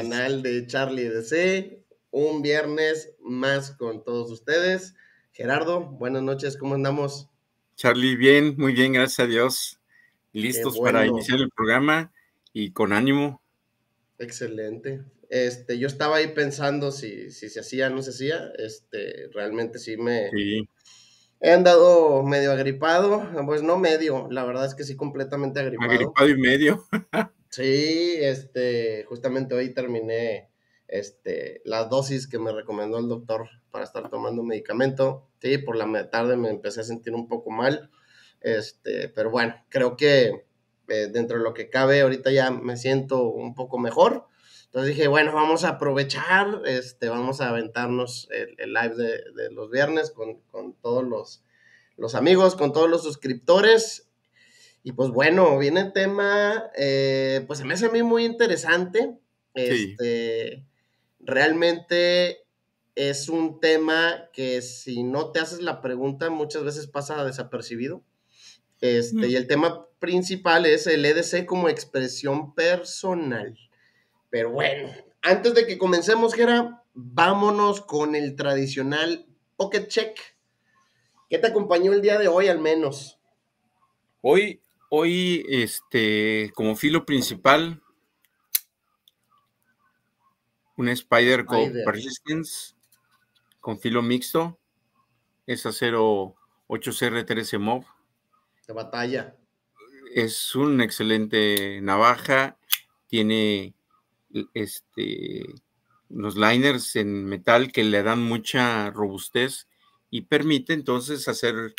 canal de Charlie DC, un viernes más con todos ustedes. Gerardo, buenas noches, ¿cómo andamos? Charlie, bien, muy bien, gracias a Dios. Listos para iniciar el programa y con ánimo. Excelente. Este, yo estaba ahí pensando si, si se hacía o no se hacía. Este, realmente sí me, sí. He andado medio agripado, pues no medio, la verdad es que sí completamente agripado. Agripado y medio. sí, este, justamente hoy terminé este, la dosis que me recomendó el doctor para estar tomando medicamento. Sí, por la tarde me empecé a sentir un poco mal, este, pero bueno, creo que eh, dentro de lo que cabe ahorita ya me siento un poco mejor. Entonces dije, bueno, vamos a aprovechar, este, vamos a aventarnos el, live de, los viernes con, todos los, los, amigos, con todos los suscriptores. Y pues bueno, viene el tema, eh, pues se me hace a mí muy interesante. Este, Realmente es un tema que si no te haces la pregunta muchas veces pasa desapercibido. Este, Y el tema principal es el EDC como expresión personal. Pero bueno, antes de que comencemos, Gera, vámonos con el tradicional Pocket Check. ¿Qué te acompañó el día de hoy al menos? Hoy, hoy, este, como filo principal, un Spider, con Persistence con filo mixto, es acero 8CR13 MOV. De batalla. Es un excelente navaja, tiene este, unos liners en metal que le dan mucha robustez y permite entonces hacer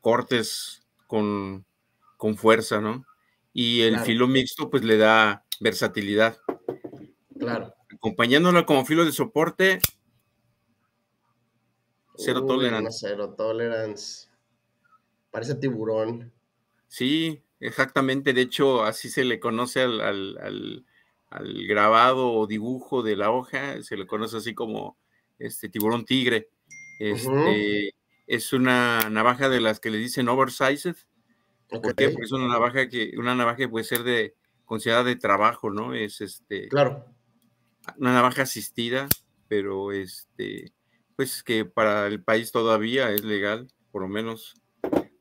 cortes con, fuerza, ¿no? Y el filo mixto pues le da versatilidad. Claro. Acompañándola como filo de soporte, cero tolerance. Cero tolerance. Parece tiburón. Sí, exactamente. De hecho, así se le conoce al al grabado o dibujo de la hoja, se le conoce así como este tiburón tigre. Este, Es una navaja de las que le dicen oversized. Porque es una navaja que, una navaja puede ser de considerada de trabajo, ¿no? Es este. Claro. Una navaja asistida, pero este, pues que para el país todavía es legal, por lo menos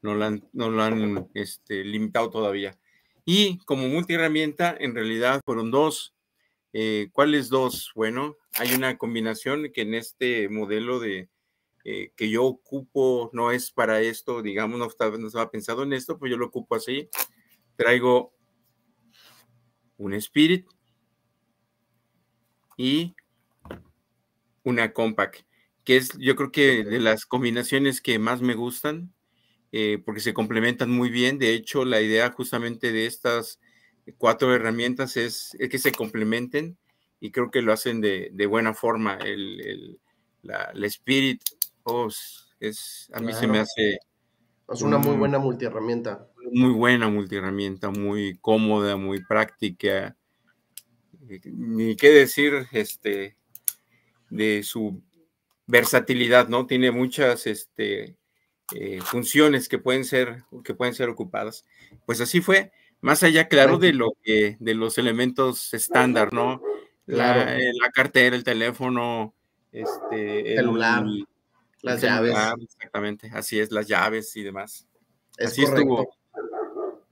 no la han, no lo han este, limitado todavía. Y como multiherramienta, en realidad fueron dos. Eh, ¿Cuáles dos? Bueno, hay una combinación que en este modelo de eh, que yo ocupo no es para esto, digamos, no estaba, no estaba pensado en esto, pues yo lo ocupo así. Traigo un Spirit y una Compact, que es yo creo que de las combinaciones que más me gustan eh, porque se complementan muy bien. De hecho, la idea justamente de estas cuatro herramientas es, que se complementen y creo que lo hacen de, buena forma. El, la, Spirit oh, es, a mí se me hace... Es una muy buena multiherramienta. Muy buena multiherramienta, muy cómoda, muy práctica. Eh, ni qué decir este, de su versatilidad, ¿no? Tiene muchas este, eh, funciones que pueden ser que pueden ser ocupadas. Pues así fue, más allá, claro, de lo que de los elementos estándar, ¿no? La, eh, la cartera, el teléfono, este, celular, las llaves. Exactamente, así es, las llaves y demás. Es así estuvo.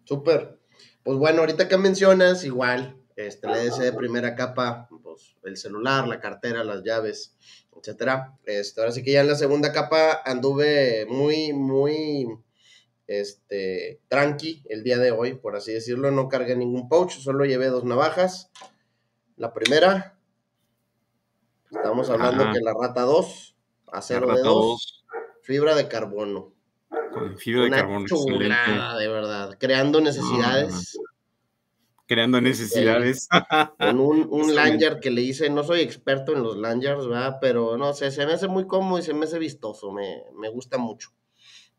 Súper. Pues bueno, ahorita que mencionas, igual, este, le de primera capa, pues el celular, la cartera, las llaves, etcétera. Este, ahora sí que ya en la segunda capa anduve muy, muy, este, tranqui el día de hoy, por así decirlo. No cargué ningún pouch, solo llevé dos navajas. La primera, estamos hablando que la rata 2, acero de 2, fibra de carbono. fibra de carbono. Chulada, de verdad. Creando necesidades creando necesidades. Con un, un lanyard que le hice, no soy experto en los lanyards, ¿verdad? Pero no sé, se me hace muy cómodo y se me hace vistoso, me, gusta mucho.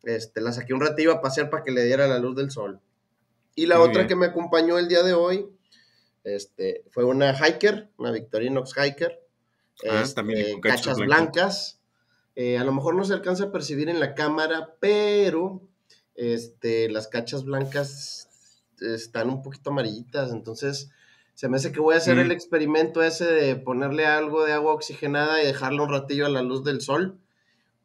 Este, la saqué un ratillo a pasear para que le diera la luz del sol. Y la otra que me acompañó el día de hoy, este, fue una hiker, una Victorinox hiker. Ah, este, cachas, blancas. Eh, a lo mejor no se alcanza a percibir en la cámara, pero este, las cachas blancas están un poquito amarillitas, entonces Se me hace que voy a hacer el experimento ese de ponerle algo de agua oxigenada y dejarlo un ratillo a la luz del sol.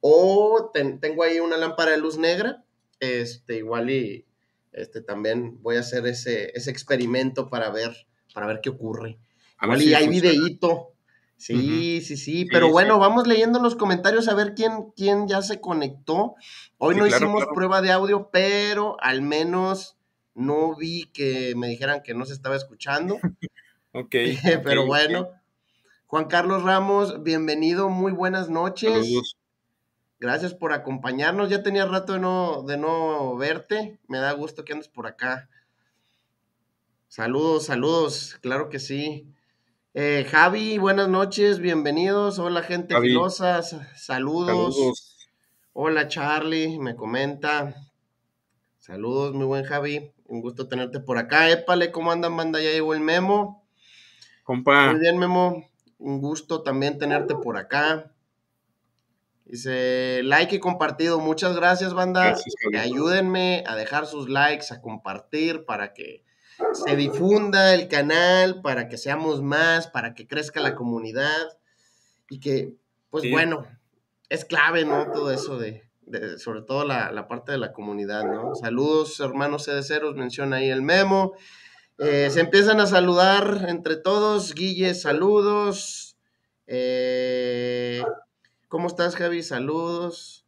O tengo ahí una lámpara de luz negra. Este, igual y este, también voy a hacer ese, ese experimento para ver, para ver qué ocurre. Igual y hay videíto. Sí, sí, sí, pero bueno, vamos leyendo los comentarios a ver quién, quién ya se conectó. Hoy no hicimos prueba de audio, pero al menos no vi que me dijeran que no se estaba escuchando. ok. Pero bueno. Juan Carlos Ramos, bienvenido, muy buenas noches. Gracias por acompañarnos. Ya tenía rato de no, de no verte. Me da gusto que andes por acá. Saludos, saludos, claro que sí. Eh, Javi, buenas noches, bienvenidos. Hola, gente filosa, saludos. saludos. Hola, Charlie, me comenta. Saludos, muy buen Javi. Un gusto tenerte por acá. Épale, ¿cómo andan, banda? Ya llegó el Memo. Compa. Muy bien, Memo. Un gusto también tenerte por acá. Dice, like y compartido. Muchas gracias, banda. Ayúdenme a dejar sus likes, a compartir para que se difunda el canal, para que seamos más, para que crezca la comunidad y que, pues bueno, es clave, ¿no? Todo eso de, sobre todo la, parte de la comunidad, ¿no? Saludos, hermanos CDCeros, menciona ahí el memo. Eh, se empiezan a saludar entre todos. Guille, saludos. Eh, ¿Cómo estás, Javi? Saludos.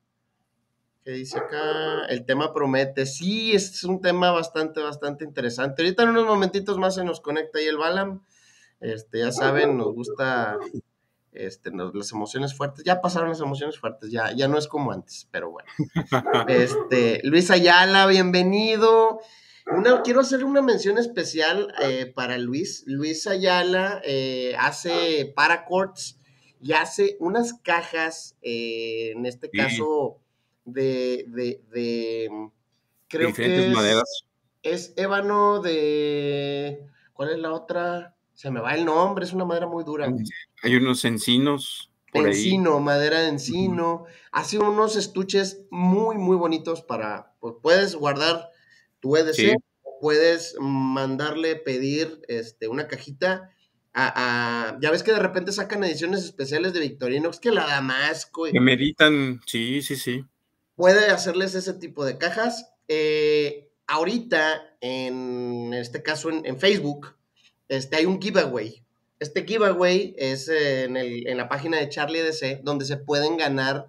¿Qué dice acá? El tema promete. Sí, es un tema bastante, bastante interesante. Ahorita en unos momentitos más se nos conecta ahí el Balam. Este, ya saben, nos gusta este, las emociones fuertes, ya pasaron las emociones fuertes, ya, ya no es como antes, pero bueno. Este, Luis Ayala, bienvenido. Una, quiero hacer una mención especial eh, para Luis. Luis Ayala eh, hace paracords y hace unas cajas, eh, en este caso, de, de, de creo que es, maderas. Es ébano de, ¿cuál es la otra? Se me va el nombre, es una madera muy dura. Hay unos encinos. Por encino, madera de encino. Hace unos estuches muy, muy bonitos para. Pues, puedes guardar tu EDC, puedes mandarle pedir este, una cajita. A, ya ves que de repente sacan ediciones especiales de Victorinox que la Damasco. Que meditan, sí, sí, sí. Puede hacerles ese tipo de cajas. Eh, ahorita, en este caso en Facebook, este, hay un giveaway. Este giveaway es eh, en, la página de Charlie DC, donde se pueden ganar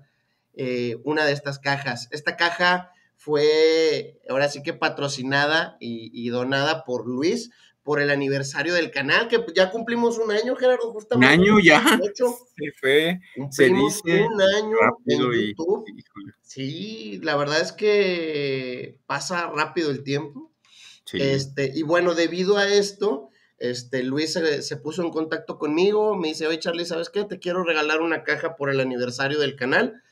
eh, una de estas cajas. Esta caja fue ahora sí que patrocinada y, donada por Luis por el aniversario del canal, que ya cumplimos un año, Gerardo, justamente. Un año ya. Se fue. Se dice un año en YouTube. sí, la verdad es que pasa rápido el tiempo. Este, y bueno, debido a esto, este, Luis se, puso en contacto conmigo, me dice, oye Charlie, ¿sabes qué? Te quiero regalar una caja por el aniversario del canal.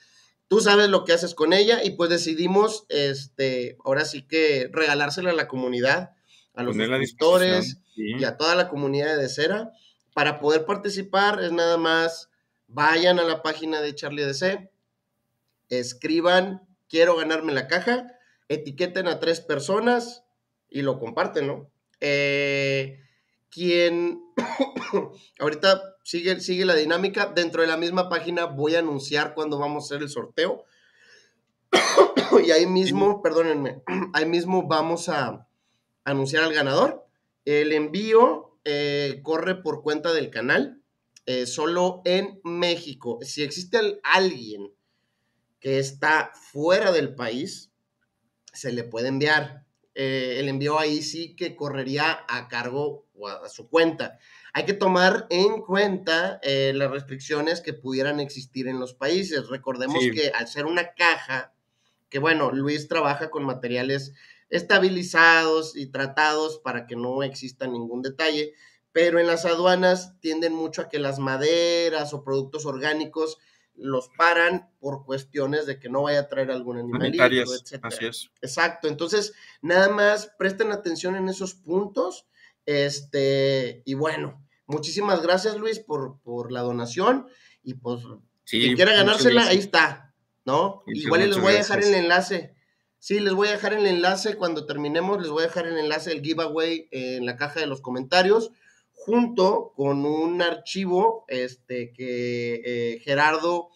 Tú sabes lo que haces con ella y pues decidimos, este, ahora sí que regalársela a la comunidad, a los suscriptores y a toda la comunidad de Cera. Para poder participar es nada más, vayan a la página de Charlie DC, escriban, quiero ganarme la caja, etiqueten a tres personas y lo comparten, ¿no? Eh, quien ahorita sigue, sigue la dinámica. Dentro de la misma página voy a anunciar cuándo vamos a hacer el sorteo. y ahí mismo, perdónenme, ahí mismo vamos a anunciar al ganador. El envío eh, corre por cuenta del canal, eh, solo en México. Si existe alguien que está fuera del país, se le puede enviar. Eh, el envío ahí sí que correría a cargo o a, su cuenta. Hay que tomar en cuenta las restricciones que pudieran existir en los países. Recordemos que al ser una caja, que bueno, Luis trabaja con materiales estabilizados y tratados para que no exista ningún detalle, pero en las aduanas tienden mucho a que las maderas o productos orgánicos los paran por cuestiones de que no vaya a traer algún animalito, etc. Así es. Exacto. Entonces, nada más presten atención en esos puntos. Este, y bueno, muchísimas gracias, Luis, por, por la donación. Y pues, si quiera ganársela, ahí está, ¿no? Igual les voy a dejar el enlace. Sí, les voy a dejar el enlace cuando terminemos, les voy a dejar el enlace del giveaway en la caja de los comentarios junto con un archivo este, que eh, Gerardo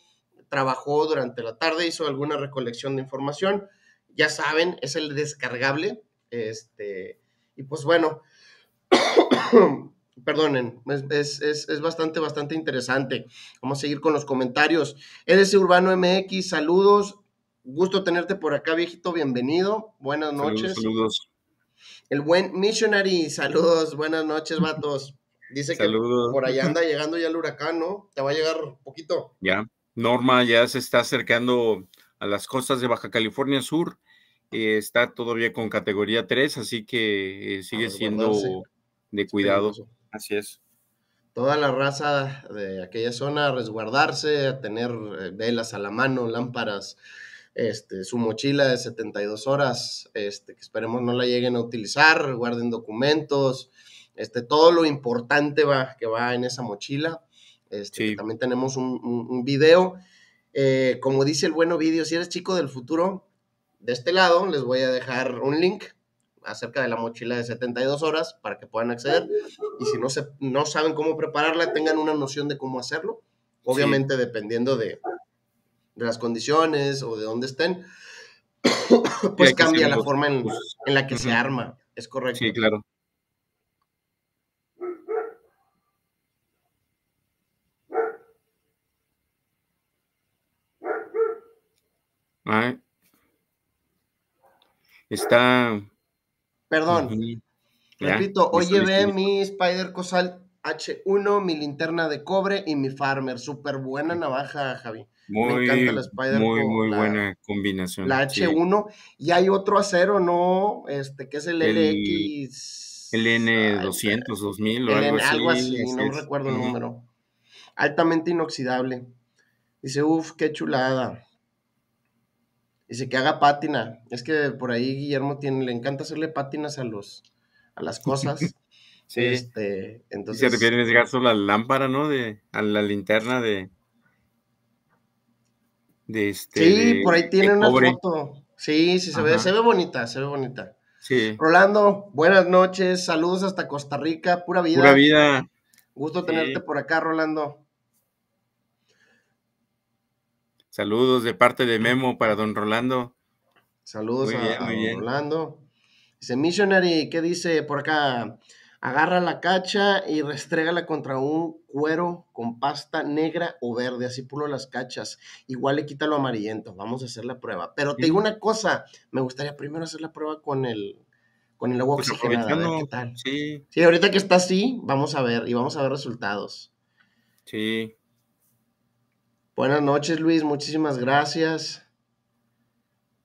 trabajó durante la tarde, hizo alguna recolección de información. Ya saben, es el descargable. Este, y pues bueno, perdonen, es, es, bastante, bastante interesante. Vamos a seguir con los comentarios. EDC Urbano MX, saludos. Gusto tenerte por acá, viejito. Bienvenido. Buenas noches. Saludos. El buen Missionary, saludos. Buenas noches, vatos. Dice que por allá anda llegando ya el huracán, ¿no? Te va a llegar poquito. Ya. Norma ya se está acercando a las costas de Baja California Sur. Eh, está todavía con categoría 3, así que eh, sigue siendo de cuidado. Así es. Toda la raza de aquella zona a resguardarse, a tener eh, velas a la mano, lámparas, este, su mochila de 72 horas, este, que esperemos no la lleguen a utilizar, guarden documentos, este, todo lo importante va, que va en esa mochila. Este, También tenemos un, un, video. Eh, como dice el bueno vídeo, si eres chico del futuro, de este lado les voy a dejar un link acerca de la mochila de 72 horas para que puedan acceder. Y si no, se, no saben cómo prepararla, tengan una noción de cómo hacerlo. Obviamente dependiendo de, de, las condiciones o de dónde estén, pues cambia la forma en, en, la que se arma. Es correcto. Sí, claro. Está Perdón. Repito, hoy llevé mi Spider Cosal H1, mi linterna de cobre y mi Farmer. Súper buena navaja, Javi. Muy, Me encanta la Muy, muy buena combinación. La H1. Y hay otro acero, ¿no? Este, que es el, LX. El N200, 2000 o algo así. Algo así, no recuerdo el número. Altamente inoxidable. Dice, uff, qué chulada. Dice que haga pátina. Es que por ahí Guillermo tiene, le encanta hacerle pátinas a los, a las cosas. sí. Este, entonces. Se refiere a llegar solo a la lámpara, ¿no? De, a la linterna de. De este. Sí, por ahí tiene una foto. Sí, sí, se ve, se ve bonita, se ve bonita. Sí. Rolando, buenas noches, saludos hasta Costa Rica, pura vida. Pura vida. Gusto tenerte por acá, Rolando. Saludos de parte de Memo para don Rolando. Saludos a, don Rolando. Dice Missionary, ¿qué dice por acá? Agarra la cacha y restrégala contra un cuero con pasta negra o verde, así pulo las cachas. Igual le quita lo amarillento. Vamos a hacer la prueba. Pero te digo una cosa, me gustaría primero hacer la prueba con el, con el agua pues oxigenada. qué tal. Sí. sí, ahorita que está así, vamos a ver y vamos a ver resultados. Sí. Buenas noches, Luis, muchísimas gracias.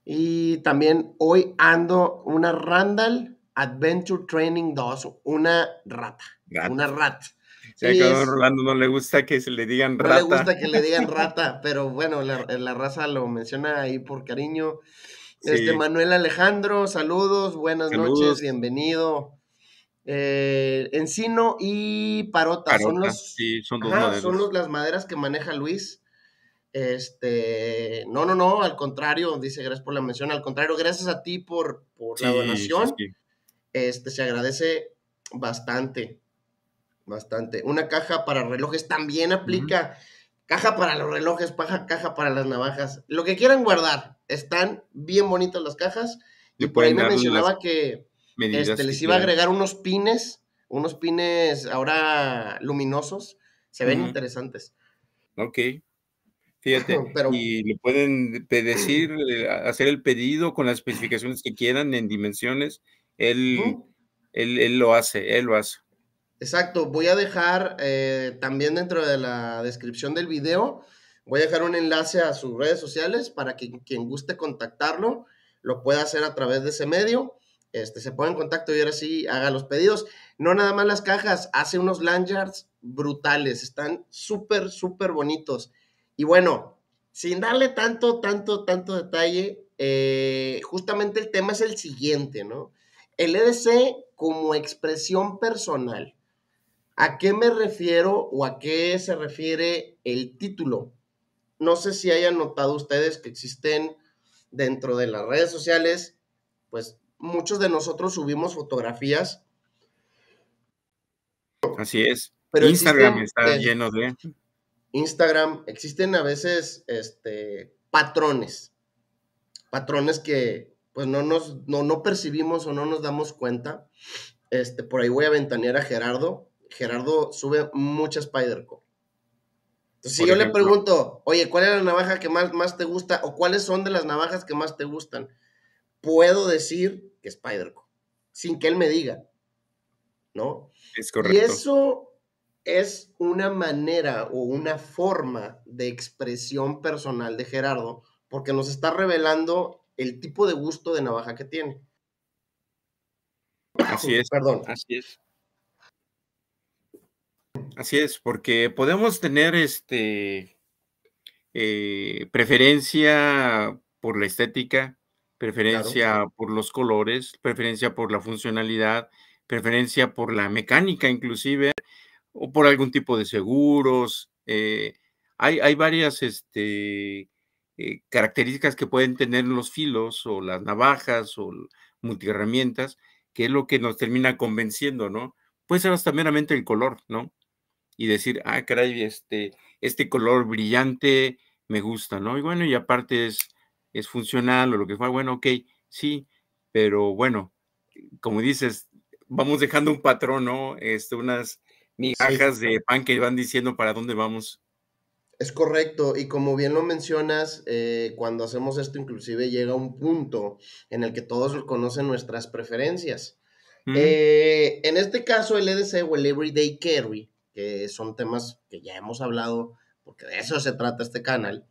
Y también hoy ando una Randall Adventure Training 2, una rata, una rat. Sí, a Rolando no le gusta que se le digan rata. No le gusta que le digan rata, pero bueno, la, raza lo menciona ahí por cariño. Este Manuel Alejandro, saludos, buenas noches, bienvenido. Eh, encino y parota, son los, sí, son, dos son las maderas que maneja Luis. Este, no, no, no, al contrario, dice, gracias por la mención, al contrario, gracias a ti por, por la donación. Este, se agradece bastante, bastante. Una caja para relojes también aplica. Caja para los relojes, caja, caja para las navajas. Lo que quieran guardar. Están bien bonitas las cajas. Y por ahí me mencionaba que este, les iba a agregar unos pines, unos pines ahora luminosos. Se ven interesantes. Ok. Fíjate, y le pueden decir, eh, hacer el pedido con las especificaciones que quieran en dimensiones. Él, él, lo hace, él lo hace. Exacto, voy a dejar eh, también dentro de la descripción del video, voy a dejar un enlace a sus redes sociales para que quien guste contactarlo lo pueda hacer a través de ese medio. Este, se pone en contacto y ahora sí haga los pedidos. No nada más las cajas, hace unos lanyards brutales, están súper, súper bonitos. Y bueno, sin darle tanto, tanto, tanto detalle, eh, justamente el tema es el siguiente, ¿no? El EDC como expresión personal. ¿A qué me refiero o a qué se refiere el título? No sé si hayan notado ustedes que existen dentro de las redes sociales, pues muchos de nosotros subimos fotografías Así es. Pero Instagram está lleno de... Instagram, existen a veces este, patrones, patrones que pues no nos no, no percibimos o no nos damos cuenta. Este, por ahí voy a ventanear a Gerardo. Gerardo sube mucha Spider-Co. Entonces, si yo le pregunto, oye, ¿cuál es la navaja que más, más te gusta? O cuáles son de las navajas que más te gustan, puedo decir que Spider-Co, sin que él me diga, ¿no? Es correcto. Y eso es una manera o una forma de expresión personal de Gerardo, porque nos está revelando el tipo de gusto de navaja que tiene. Así es. Perdón. Así es. Así es, porque podemos tener este eh, preferencia por la estética, preferencia por los colores, preferencia por la funcionalidad, preferencia por la mecánica inclusive, o por algún tipo de seguros. Eh, hay, hay, varias este, eh, características que pueden tener los filos o las navajas o multiherramientas, que es lo que nos termina convenciendo, ¿no? Puede ser hasta meramente el color, ¿no? y decir, ah, caray, este, este color brillante me gusta, ¿no? Y bueno, y aparte es, es funcional o lo que fue, bueno, ok, sí, pero bueno, como dices, vamos dejando un patrón, ¿no? Este, unas migajas de pan que van diciendo para dónde vamos. Es correcto, y como bien lo mencionas, eh, cuando hacemos esto inclusive llega un punto en el que todos conocen nuestras preferencias. Eh, en este caso, el EDC o el Everyday Carry que son temas que ya hemos hablado, porque de eso se trata este canal,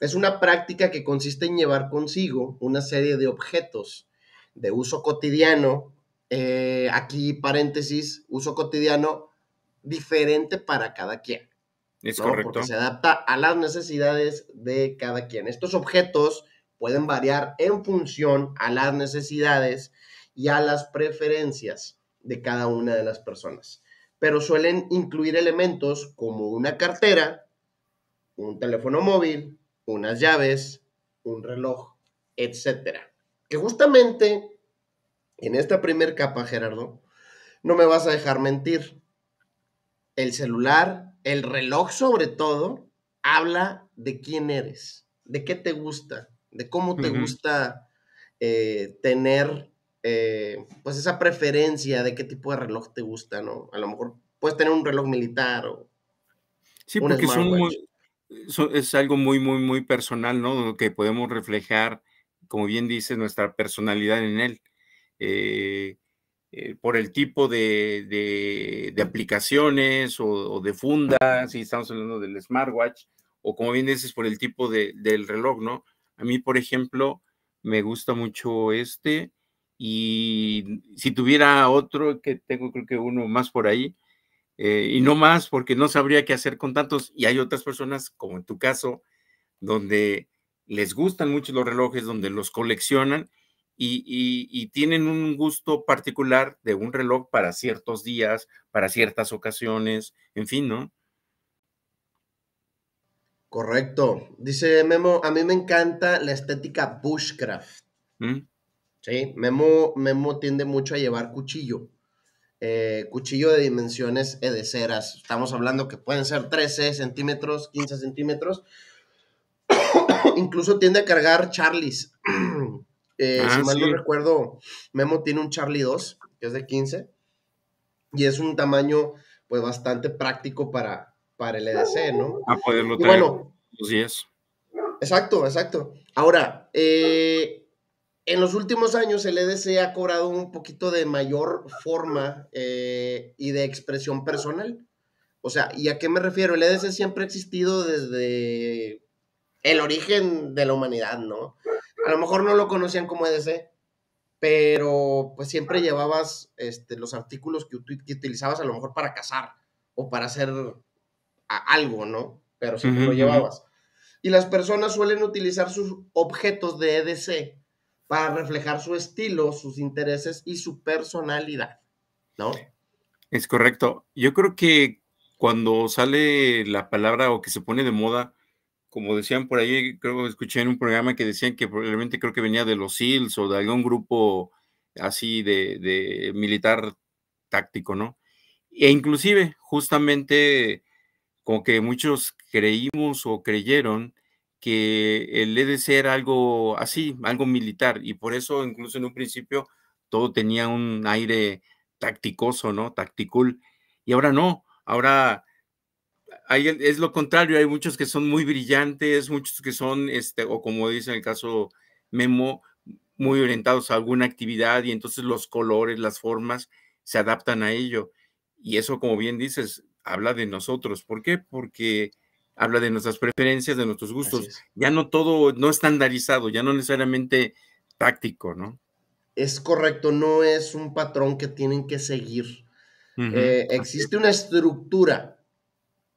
es una práctica que consiste en llevar consigo una serie de objetos de uso cotidiano, eh, aquí paréntesis, uso cotidiano diferente para cada quien. Es correcto. Porque se adapta a las necesidades de cada quien. Estos objetos pueden variar en función a las necesidades y a las preferencias de cada una de las personas pero suelen incluir elementos como una cartera, un teléfono móvil, unas llaves, un reloj, etc. Que justamente en esta primer capa, Gerardo, no me vas a dejar mentir. El celular, el reloj sobre todo, habla de quién eres, de qué te gusta, de cómo te gusta eh, tener eh, pues esa preferencia de qué tipo de reloj te gusta, ¿no? A lo mejor puedes tener un reloj militar o... Sí, porque es algo muy, muy, muy personal, ¿no? Que podemos reflejar, como bien dice, nuestra personalidad en él. Eh, eh, por el tipo de, aplicaciones o, de fundas, si estamos hablando del smartwatch, o como bien dices, por el tipo del reloj, ¿no? A mí, por ejemplo, me gusta mucho este, y si tuviera otro, que tengo creo que uno más por ahí, eh, y no más porque no sabría qué hacer con tantos. Y hay otras personas, como en tu caso, donde les gustan mucho los relojes, donde los coleccionan y, tienen un gusto particular de un reloj para ciertos días, para ciertas ocasiones, en fin, ¿no? Correcto. Dice Memo, a mí me encanta la estética bushcraft. ¿Mm? Sí, Memo, Memo tiende mucho a llevar cuchillo. Eh, cuchillo de dimensiones edeceras. Estamos hablando que pueden ser 13 centímetros, 15 centímetros. Incluso tiende a cargar Charlies. Eh, ah, si mal no recuerdo, Memo tiene un Charlie 2, que es de 15. Y es un tamaño, pues, bastante práctico para, para el EDC, ¿no? A poderlo traer bueno, los días. Exacto, exacto. Ahora, eh, en los últimos años el EDC ha cobrado un poquito de mayor forma eh, y de expresión personal. O sea, ¿y a qué me refiero? El EDC siempre ha existido desde el origen de la humanidad, ¿no? A lo mejor no lo conocían como EDC, pero pues siempre llevabas este, los artículos que, utilizabas a lo mejor para cazar o para hacer algo, ¿no? Pero siempre lo llevabas. Y las personas suelen utilizar sus objetos de EDC para reflejar su estilo, sus intereses y su personalidad, ¿no? Es correcto. Yo creo que cuando sale la palabra o que se pone de moda, como decían por ahí, creo que escuché en un programa que decían que probablemente creo que venía de los SEALs o de algún grupo así de, militar táctico, ¿no? E inclusive, justamente, como que muchos creímos o creyeron que el EDC era algo así, algo militar, y por eso incluso en un principio todo tenía un aire tácticoso, ¿no? Tacticul. Y ahora no, ahora hay, es lo contrario, hay muchos que son muy brillantes, muchos que son, este, o como dice en el caso Memo, muy orientados a alguna actividad y entonces los colores, las formas se adaptan a ello. Y eso, como bien dices, habla de nosotros. ¿Por qué? Porque habla de nuestras preferencias, de nuestros gustos. Ya no todo, no estandarizado, ya no necesariamente táctico, ¿no? Es correcto, no es un patrón que tienen que seguir. Eh, existe una estructura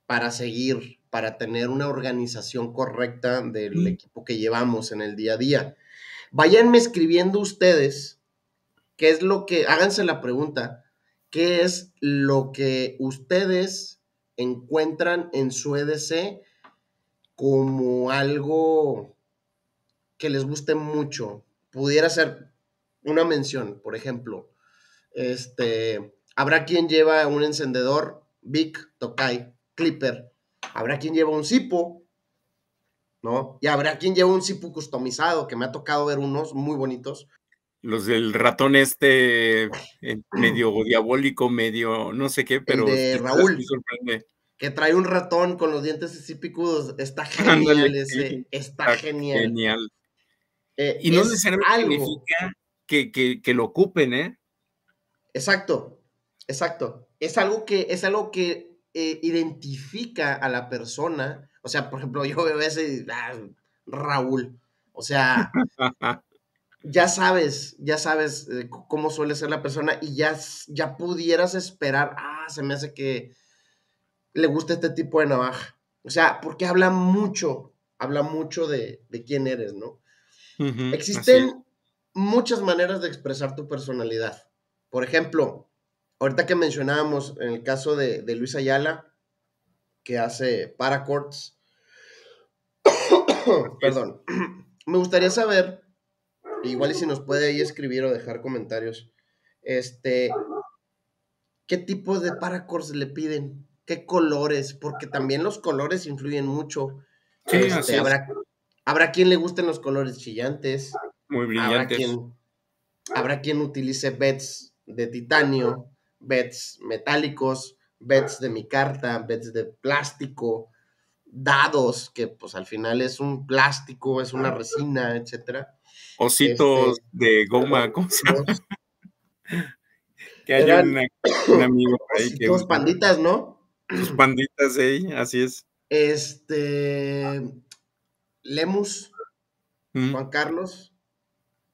para seguir, para tener una organización correcta del equipo que llevamos en el día a día. Váyanme escribiendo ustedes qué es lo que, háganse la pregunta, qué es lo que ustedes encuentran en su EDC como algo que les guste mucho. Pudiera ser una mención, por ejemplo, este, habrá quien lleva un encendedor Big Tokai Clipper, habrá quien lleva un Zipo, ¿no? Y habrá quien lleva un Zipo customizado, que me ha tocado ver unos muy bonitos. Los del ratón este eh, medio diabólico, medio no sé qué, pero de Raúl. Que trae un ratón con los dientes así picudos. Está genial ese. Está, genial. Genial. Eh, y no necesariamente significa que, que, lo ocupen, ¿eh? Exacto, exacto. Es algo que, es algo que eh, identifica a la persona. O sea, por ejemplo, yo veo ese ah, Raúl. O sea, ya sabes, ya sabes eh, cómo suele ser la persona y ya, ya pudieras esperar, ah, se me hace que le gusta este tipo de navaja. O sea, porque habla mucho, habla mucho de, quién eres, ¿no? Existen muchas maneras de expresar tu personalidad. Por ejemplo, ahorita que mencionábamos en el caso de, de Luis Ayala, que hace paracords, perdón, me gustaría saber igual y si nos puede ahí escribir o dejar comentarios, este, ¿qué tipo de paracords le piden? ¿Qué colores? Porque también los colores influyen mucho. Sí, este, habrá, habrá quien le gusten los colores chillantes. Muy brillantes. Habrá quien, habrá quien utilice bets de titanio, bets metálicos, bets de mi carta, bets de plástico, dados, que pues al final es un plástico, es una resina, etcétera. Ositos este, de goma, ¿cómo se llama? que hay un amigo ahí que. panditas, ¿no? Sus panditas, ahí, así es. Este. Lemus, Juan Carlos.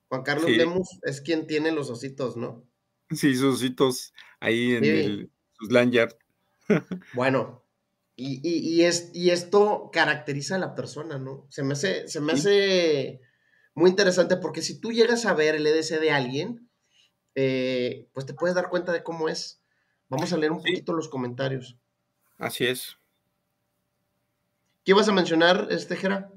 Juan Carlos Lemus es quien tiene los ositos, ¿no? Sí, sus ositos ahí en el, sus lanyard. bueno, y, es, y esto caracteriza a la persona, ¿no? Se me hace, se me hace muy interesante porque si tú llegas a ver el EDC de alguien, eh, pues te puedes dar cuenta de cómo es. Vamos a leer un poquito los comentarios. Así es. ¿Qué vas a mencionar, este Jera?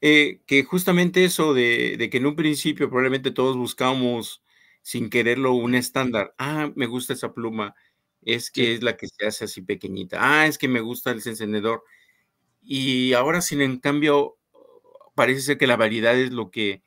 Eh, que justamente eso de, que en un principio probablemente todos buscamos sin quererlo un estándar. Ah, me gusta esa pluma. Es que es la que se hace así pequeñita. Ah, es que me gusta el encendedor. Y ahora, sin en cambio, parece ser que la variedad es lo que,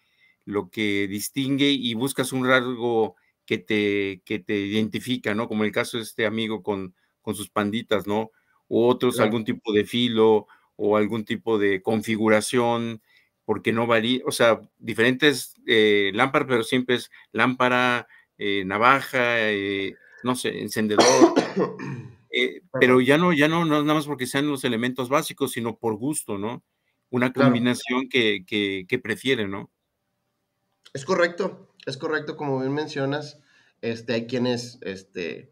lo que distingue y buscas un rasgo que te, que te identifica, ¿no? Como el caso de este amigo con, con sus panditas, ¿no? U otros algún tipo de filo o algún tipo de configuración, porque no varía, o sea, diferentes eh, lámparas, pero siempre es lámpara, eh, navaja, eh, no sé, encendedor. pero ya no, ya no, no nada más porque sean los elementos básicos, sino por gusto, ¿no? una combinación que, que, prefiere, ¿no? Es correcto, es correcto, como bien mencionas, este, hay quienes este,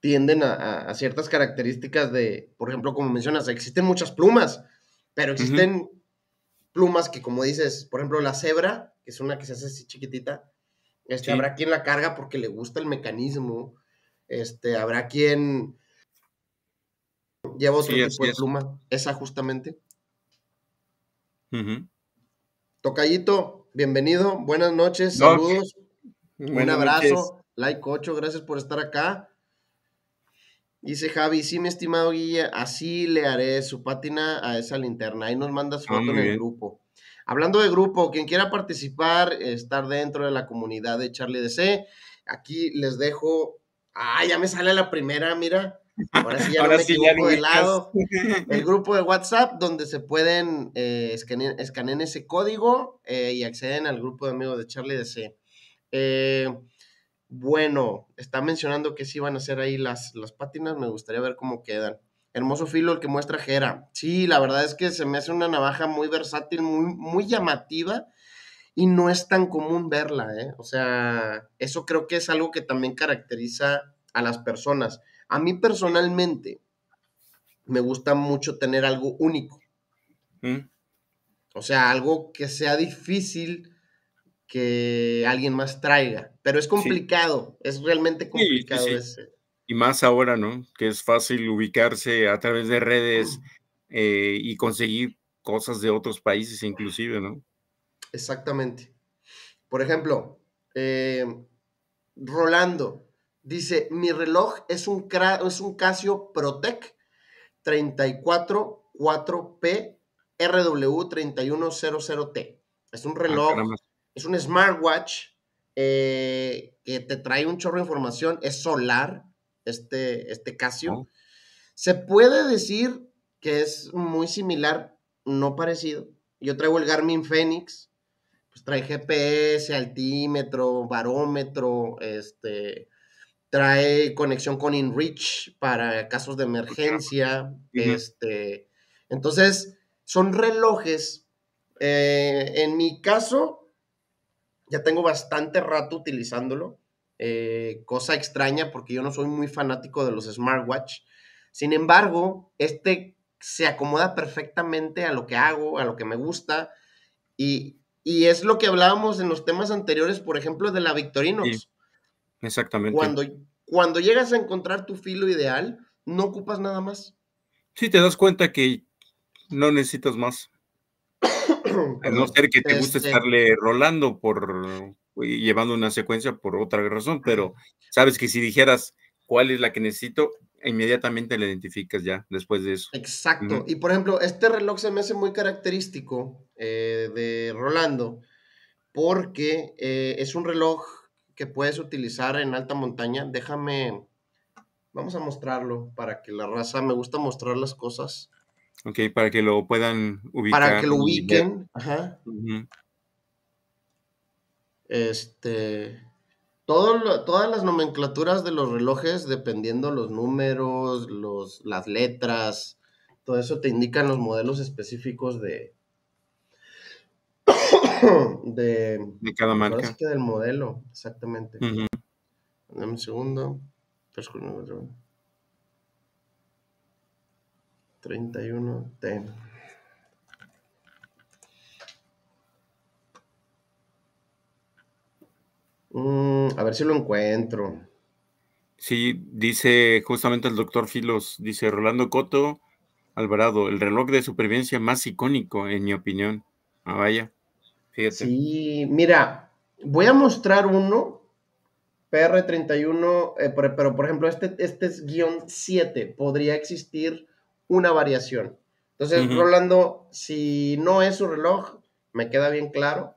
tienden a, ciertas características de, por ejemplo, como mencionas, existen muchas plumas, pero existen plumas que, como dices, por ejemplo, la cebra, que es una que se hace así chiquitita, este, habrá quien la carga porque le gusta el mecanismo, este, habrá quien lleva otro tipo de pluma, esa justamente. Tocayito, bienvenido, buenas noches, saludos, un abrazo, like 8, gracias por estar acá. Dice Javi, sí, mi estimado Guille, así le haré su pátina a esa linterna. Ahí nos mandas Ah, foto en el grupo. Hablando de grupo, quien quiera participar, estar dentro de la comunidad de Charlie DC, aquí les dejo. Ah, ya me sale la primera, mira. Ahora sí ya Ahora no me sí ya equivoco de lado. El grupo de WhatsApp donde se pueden eh, escanear, escanean ese código eh, y acceden al grupo de amigos de Charlie DC. Eh, bueno, está mencionando que sí van a ser ahí las, las pátinas, me gustaría ver cómo quedan. Hermoso filo el que muestra Jera. Sí, la verdad es que se me hace una navaja muy versátil, muy, muy llamativa y no es tan común verla, ¿eh? O sea, eso creo que es algo que también caracteriza a las personas. A mí personalmente me gusta mucho tener algo único, ¿Mm? o sea, algo que sea difícil que alguien más traiga, pero es complicado, es realmente complicado sí. ese. Y más ahora, ¿no? Que es fácil ubicarse a través de redes eh, y conseguir cosas de otros países inclusive, ¿no? Exactamente. Por ejemplo, eh, Rolando dice, mi reloj es un, es un Casio Protec 34 4P RW 3100T. Es un Ah, reloj. Es un smartwatch eh, que te trae un chorro de información, es solar, este, este Casio. Oh. Se puede decir que es muy similar, no parecido. Yo traigo el Garmin Fenix, pues trae GPS, altímetro, barómetro, este, trae conexión con InReach para casos de emergencia, este, entonces son relojes. eh, en mi caso, ya tengo bastante rato utilizándolo, eh, cosa extraña porque yo no soy muy fanático de los smartwatch. Sin embargo, este se acomoda perfectamente a lo que hago, a lo que me gusta y, y es lo que hablábamos en los temas anteriores, por ejemplo, de la Victorinox. Sí, Exactamente. Cuando, cuando llegas a encontrar tu filo ideal, no ocupas nada más. Sí, te das cuenta que no necesitas más. A no ser que te guste Este, estarle rolando por llevando una secuencia por otra razón, pero sabes que si dijeras cuál es la que necesito, inmediatamente la identificas ya después de eso. Exacto. Y por ejemplo, este reloj se me hace muy característico eh, de Rolando porque eh, es un reloj que puedes utilizar en alta montaña. Déjame, vamos a mostrarlo para que la raza, me gusta mostrar las cosas, Ok, para que lo puedan ubicar. para que lo ubiquen. Ajá. Este, todo todas las nomenclaturas de los relojes, dependiendo los números, los, las letras, todo eso te indican los modelos específicos de, de, De cada marca. que del modelo, exactamente. Dame un segundo. Tres cronómetro. 31 T. Mm, a ver si lo encuentro. Sí, dice justamente el doctor Filos, dice Rolando Coto Alvarado, el reloj de supervivencia más icónico, en mi opinión. Ah, vaya, fíjate. Sí, mira, voy a mostrar uno, PR31, eh, pero, pero, por ejemplo, este, este es guion 7, podría existir una variación. Entonces, Ujú. Rolando, si no es su reloj, me queda bien claro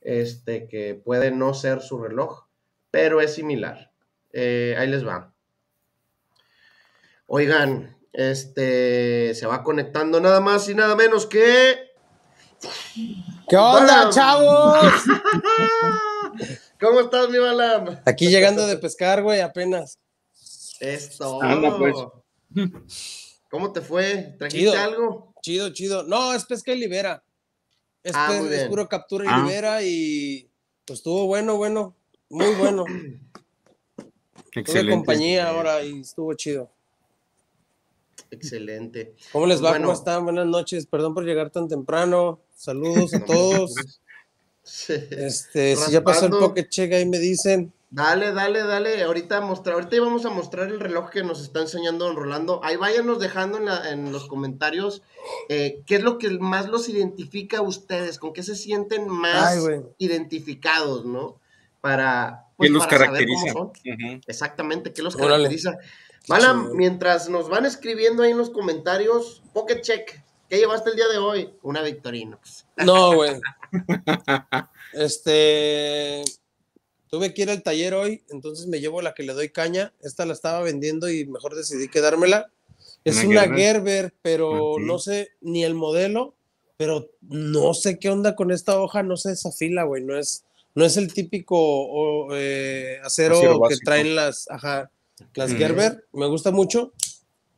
este, que puede no ser su reloj, pero es similar. Eh, ahí les va. Oigan, este se va conectando nada más y nada menos que. ¿Qué onda, ¡Balam! chavos? ¿Cómo estás, mi Balam? Aquí llegando de pescar, güey, apenas. Esto. Anda, pues. ¿Cómo te fue? ¿Trajiste Chido. algo? Chido, chido. No, es pesca y libera. Es, Ah, es puro captura y Ah. libera y pues estuvo bueno, bueno, muy bueno. Tuve Excelente. compañía ahora y estuvo chido. Excelente. ¿Cómo les va? Bueno. ¿Cómo están? Buenas noches. Perdón por llegar tan temprano. Saludos a todos. Este, si ya pasó el pocket check, ahí me dicen. Dale, dale, dale. Ahorita mostrar, ahorita vamos a mostrar el reloj que nos está enseñando Don Rolando. Ahí váyanos dejando en, la- en los comentarios eh, qué es lo que más los identifica a ustedes, con qué se sienten más Ay, identificados, ¿no? Para, ¿Qué pues, los para saber caracteriza? cómo son. Exactamente, qué los Órale. caracteriza. Chido. mientras nos van escribiendo ahí en los comentarios, Pocket Check, ¿qué llevaste el día de hoy? Una Victorinox. No, güey. Este. Tuve que ir al taller hoy, entonces me llevo la que le doy caña. Esta la estaba vendiendo y mejor decidí quedármela. Es ¿Una una Gerber? Gerber, pero no sé ni el modelo, pero no sé qué onda con esta hoja, no sé esa fila, güey. No es, no es el típico o, eh, acero, Acero que traen las, ajá, las. Gerber. Me gusta mucho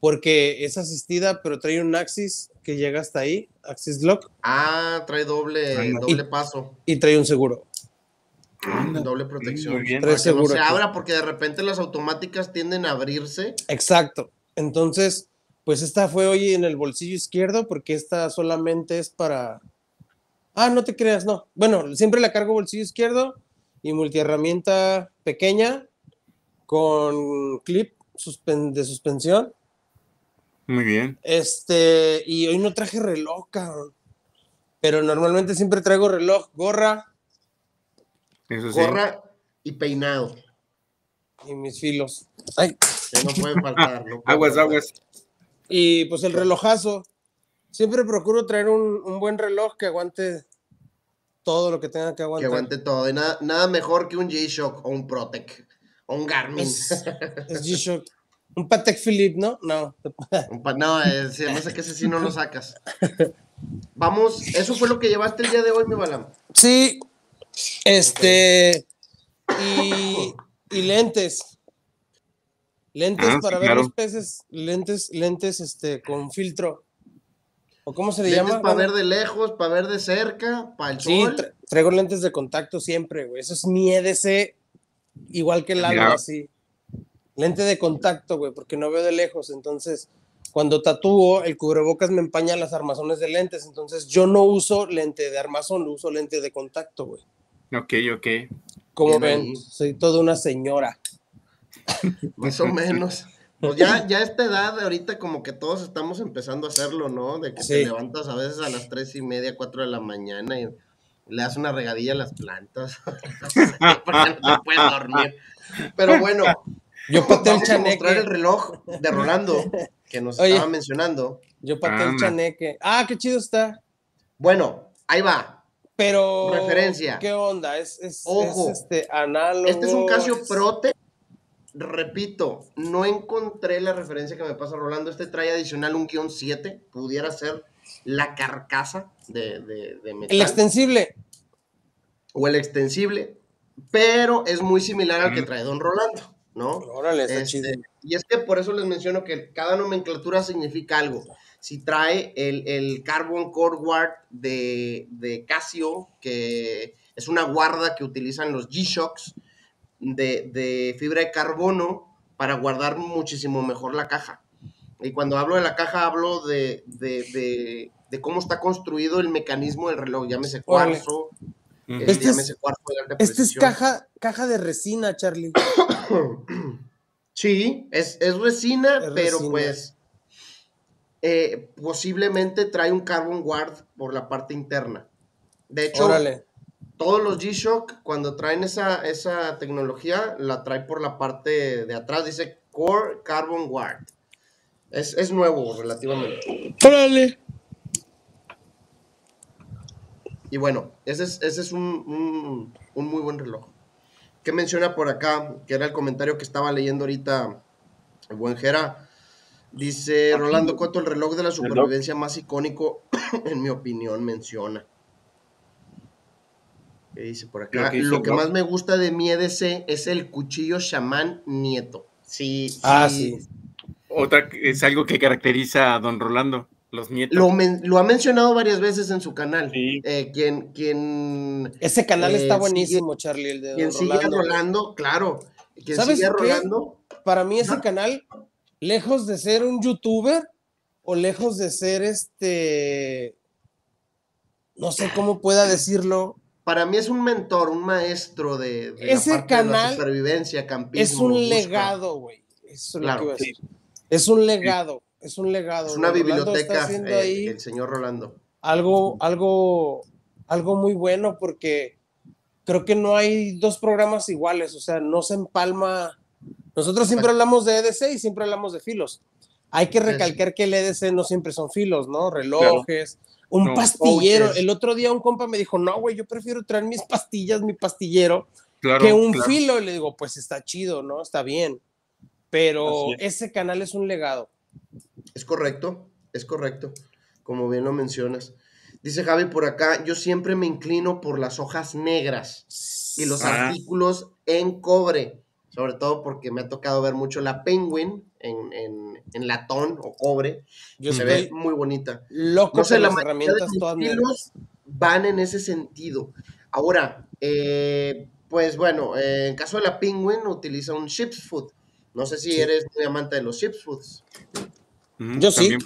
porque es asistida, pero trae un Axis que llega hasta ahí, Axis Lock, Ah, trae doble, doble paso, y trae un seguro. Anda, doble sí, protección. muy bien. Para que no se abra, porque de repente las automáticas tienden a abrirse. Exacto. Entonces, pues esta fue hoy en el bolsillo izquierdo porque esta solamente es para... Ah, no te creas, no. Bueno, siempre la cargo bolsillo izquierdo y multiherramienta pequeña con clip suspen- de suspensión. Muy bien. Este, y hoy no traje reloj, cabrón. Pero normalmente siempre traigo reloj, gorra Eso sí. Gorra y peinado. y mis filos. Ay, Que no puede faltar. no Aguas, faltar. aguas. y pues el relojazo. Siempre procuro traer un, un buen reloj que aguante todo lo que tenga que Que aguantar. aguante todo. Y nada, nada mejor que un G-Shock o un Protec. O un Garmin. Es, es G-Shock. Un Patek Philippe, ¿no? No. Un pa- no, eh, se me hace que ese sí no lo sacas. Vamos, eso fue lo que llevaste el día de hoy, mi Balam. Sí. Este. Y, y lentes. Lentes Ah, para sí, ver claro. los peces. Lentes, lentes este, con filtro. ¿O cómo se le Lentes llama? para ver de lejos, para ver de cerca, para el Sí, sol. tra- traigo lentes de contacto siempre, güey. Eso es mi EDC, igual que el Mira. así. Lente de contacto, güey, porque no veo de lejos. Entonces, cuando tatúo, el cubrebocas me empaña las armazones de lentes. Entonces, yo no uso lente de armazón, uso lente de contacto, güey. Ok, ok. Como ven, soy toda una señora. Más o menos. Pues ya, ya a esta edad, ahorita como que todos estamos empezando a hacerlo, ¿no? De que Sí. te levantas a veces a las tres y media, cuatro de la mañana y le das una regadilla a las plantas. Porque no te puedes dormir. Pero bueno, Yo pateé el vamos a mostrar el chaneque. reloj de Rolando que nos Oye. estaba mencionando. Yo pateé el Anda. chaneque. Ah, qué chido está. Bueno, ahí va. Pero. Referencia. ¿Qué onda? Es, es, Ojo. es, este análogo. Este es un Casio Prote. Repito, no encontré la referencia que me pasa Rolando. Este trae adicional un guion 7. Pudiera ser la carcasa de, de, de metal. El extensible. o el extensible. Pero es muy similar al que Ujú. trae Don Rolando, ¿no? Órale, está Este, chido. y es que por eso les menciono que cada nomenclatura significa algo. Si trae el, el Carbon Core Guard de, de Casio, que es una guarda que utilizan los G-Shocks de, de fibra de carbono para guardar muchísimo mejor la caja. Y cuando hablo de la caja, hablo de, de, de- de cómo está construido el mecanismo del reloj. Llámese cuarzo, eh, Este es- llámese cuarzo de Este es caja, caja de resina, Charlie. Sí, es, es resina, Es pero resina. pues eh, posiblemente trae un carbon guard por la parte interna. De hecho, Órale. todos los G-Shock, cuando traen esa, esa tecnología, la trae por la parte de atrás. Dice Core Carbon Guard. Es, es nuevo relativamente. Órale. Y bueno, ese es, ese es un, un- un muy buen reloj. ¿Qué menciona por acá? Que era el comentario que estaba leyendo ahorita el buen Jera. Dice Rolando Coto, el reloj de la supervivencia más icónico, en mi opinión, menciona. ¿Qué dice por acá? Lo que Lo más me gusta de mi EDC es el cuchillo chamán nieto. Sí, Ah, sí. Otra es algo que caracteriza a don Rolando, los nietos. Lo, men- lo ha mencionado varias veces en su canal. Sí. Eh, quien, quien Ese canal Eh, está sigue- buenísimo, Charlie, el de Quien Don sigue Rolando. rolando, claro. Quien ¿Sabes sigue qué? rolando, Para mí ese canal, lejos de ser un youtuber o lejos de ser este, no sé cómo pueda decirlo, para mí es un mentor, un maestro de, de Ese la parte de la canal supervivencia, campismo. es un busca. legado, güey. Eso es Claro, lo que iba a sí. decir. Es un legado, es un legado. Es una biblioteca, haciendo eh, ahí el señor Rolando. algo, algo, algo muy bueno porque creo que no hay dos programas iguales, o sea, no se empalma Nosotros siempre hablamos de EDC y siempre hablamos de filos. Hay que recalcar que el EDC no siempre son filos, ¿no? Relojes, un No, pastillero. El otro día un compa me dijo, no, güey, yo prefiero traer mis pastillas, mi pastillero, Claro, que un claro. filo. Y le digo, pues está chido, ¿no? Está bien. Pero ese canal es un legado. Es correcto, es correcto, como bien lo mencionas. Dice Javi por acá, yo siempre me inclino por las hojas negras y los Ah. artículos en cobre, sobre todo porque me ha tocado ver mucho la Penguin en, en- en latón o cobre, Yo se ve muy bonita. loco No sé, la las mayoría herramientas todas van en ese sentido. Ahora, eh, pues bueno, eh, en caso de la Penguin utiliza un Ship's Food. No sé si Sí. eres muy amante de los Ship's Foods. Ujú, Yo sí.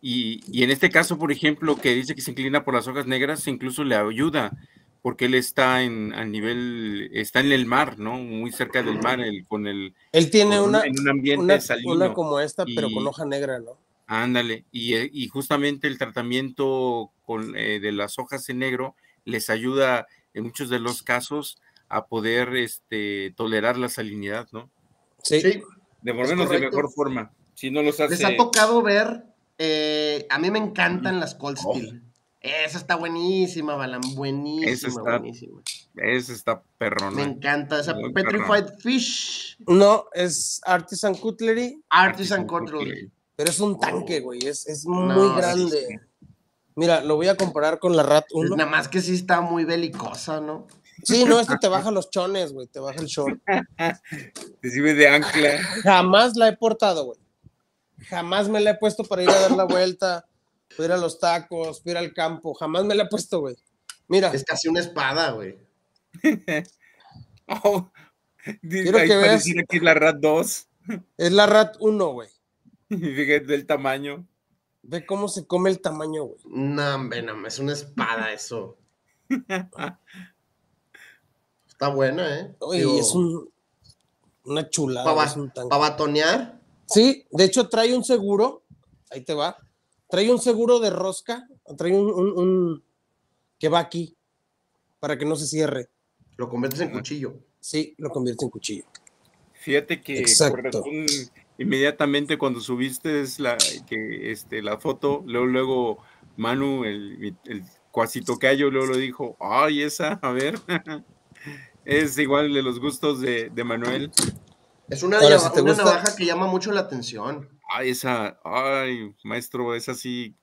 Y, y en este caso, por ejemplo, que dice que se inclina por las hojas negras, incluso le ayuda, porque él está en a nivel, está en el mar, ¿no? Muy cerca del mar, el, con el, Él tiene con un- una, en un ambiente una, salino. una como esta, pero Y- con hoja negra, ¿no? Ándale, y, eh, y justamente el tratamiento con, eh, de las hojas en negro les ayuda en muchos de los casos a poder este, tolerar la salinidad, ¿no? Sí. Sí, De por Es menos de mejor forma. Si no los hace. Les ha tocado ver, eh, a mí me encantan las Cold Steel. Esa está buenísima, Balan, buenísima, Esa está buenísima. Esa está Me perrona. encanta esa Muy Petrified Fish No, es Artisan Cutlery, Artisan Cutlery. pero es un tanque, güey. Es, es muy No, grande. sí. Mira, lo voy a comparar con la Rat 1. Nada más que sí está muy belicosa, ¿no? Sí, no, esto te baja los chones, güey. Te baja el short. Te sirve de ancla. Jamás la he portado, güey. Jamás me la he puesto para ir a dar la vuelta, para ir a los tacos, para ir al campo. Jamás me la he puesto, güey. Mira, Es casi una espada, güey. Oh, Quiero que veas- que es la RAT 2. es la Rat 1, güey. Fíjate el tamaño. Ve cómo se come el tamaño, güey. No, hombre, no, es una espada eso. Está buena, ¿eh? Oye, Digo, es un, una chulada. Para tanque. batonear, Sí, de hecho trae un seguro, ahí te va, trae un seguro de rosca, trae un, un- un- que va aquí, para que no se cierre. lo conviertes en cuchillo. Sí, lo convierte en cuchillo. Fíjate que Exacto. por razón, inmediatamente cuando subiste es la, que, este, la foto, luego, luego Manu, el, el cuasi tocayo, luego lo dijo, ay, esa, a ver. es igual de los gustos de, de Manuel. Es una, Ahora, si una gusta- navaja que llama mucho la atención. Ay, esa, ay, maestro, esa sí.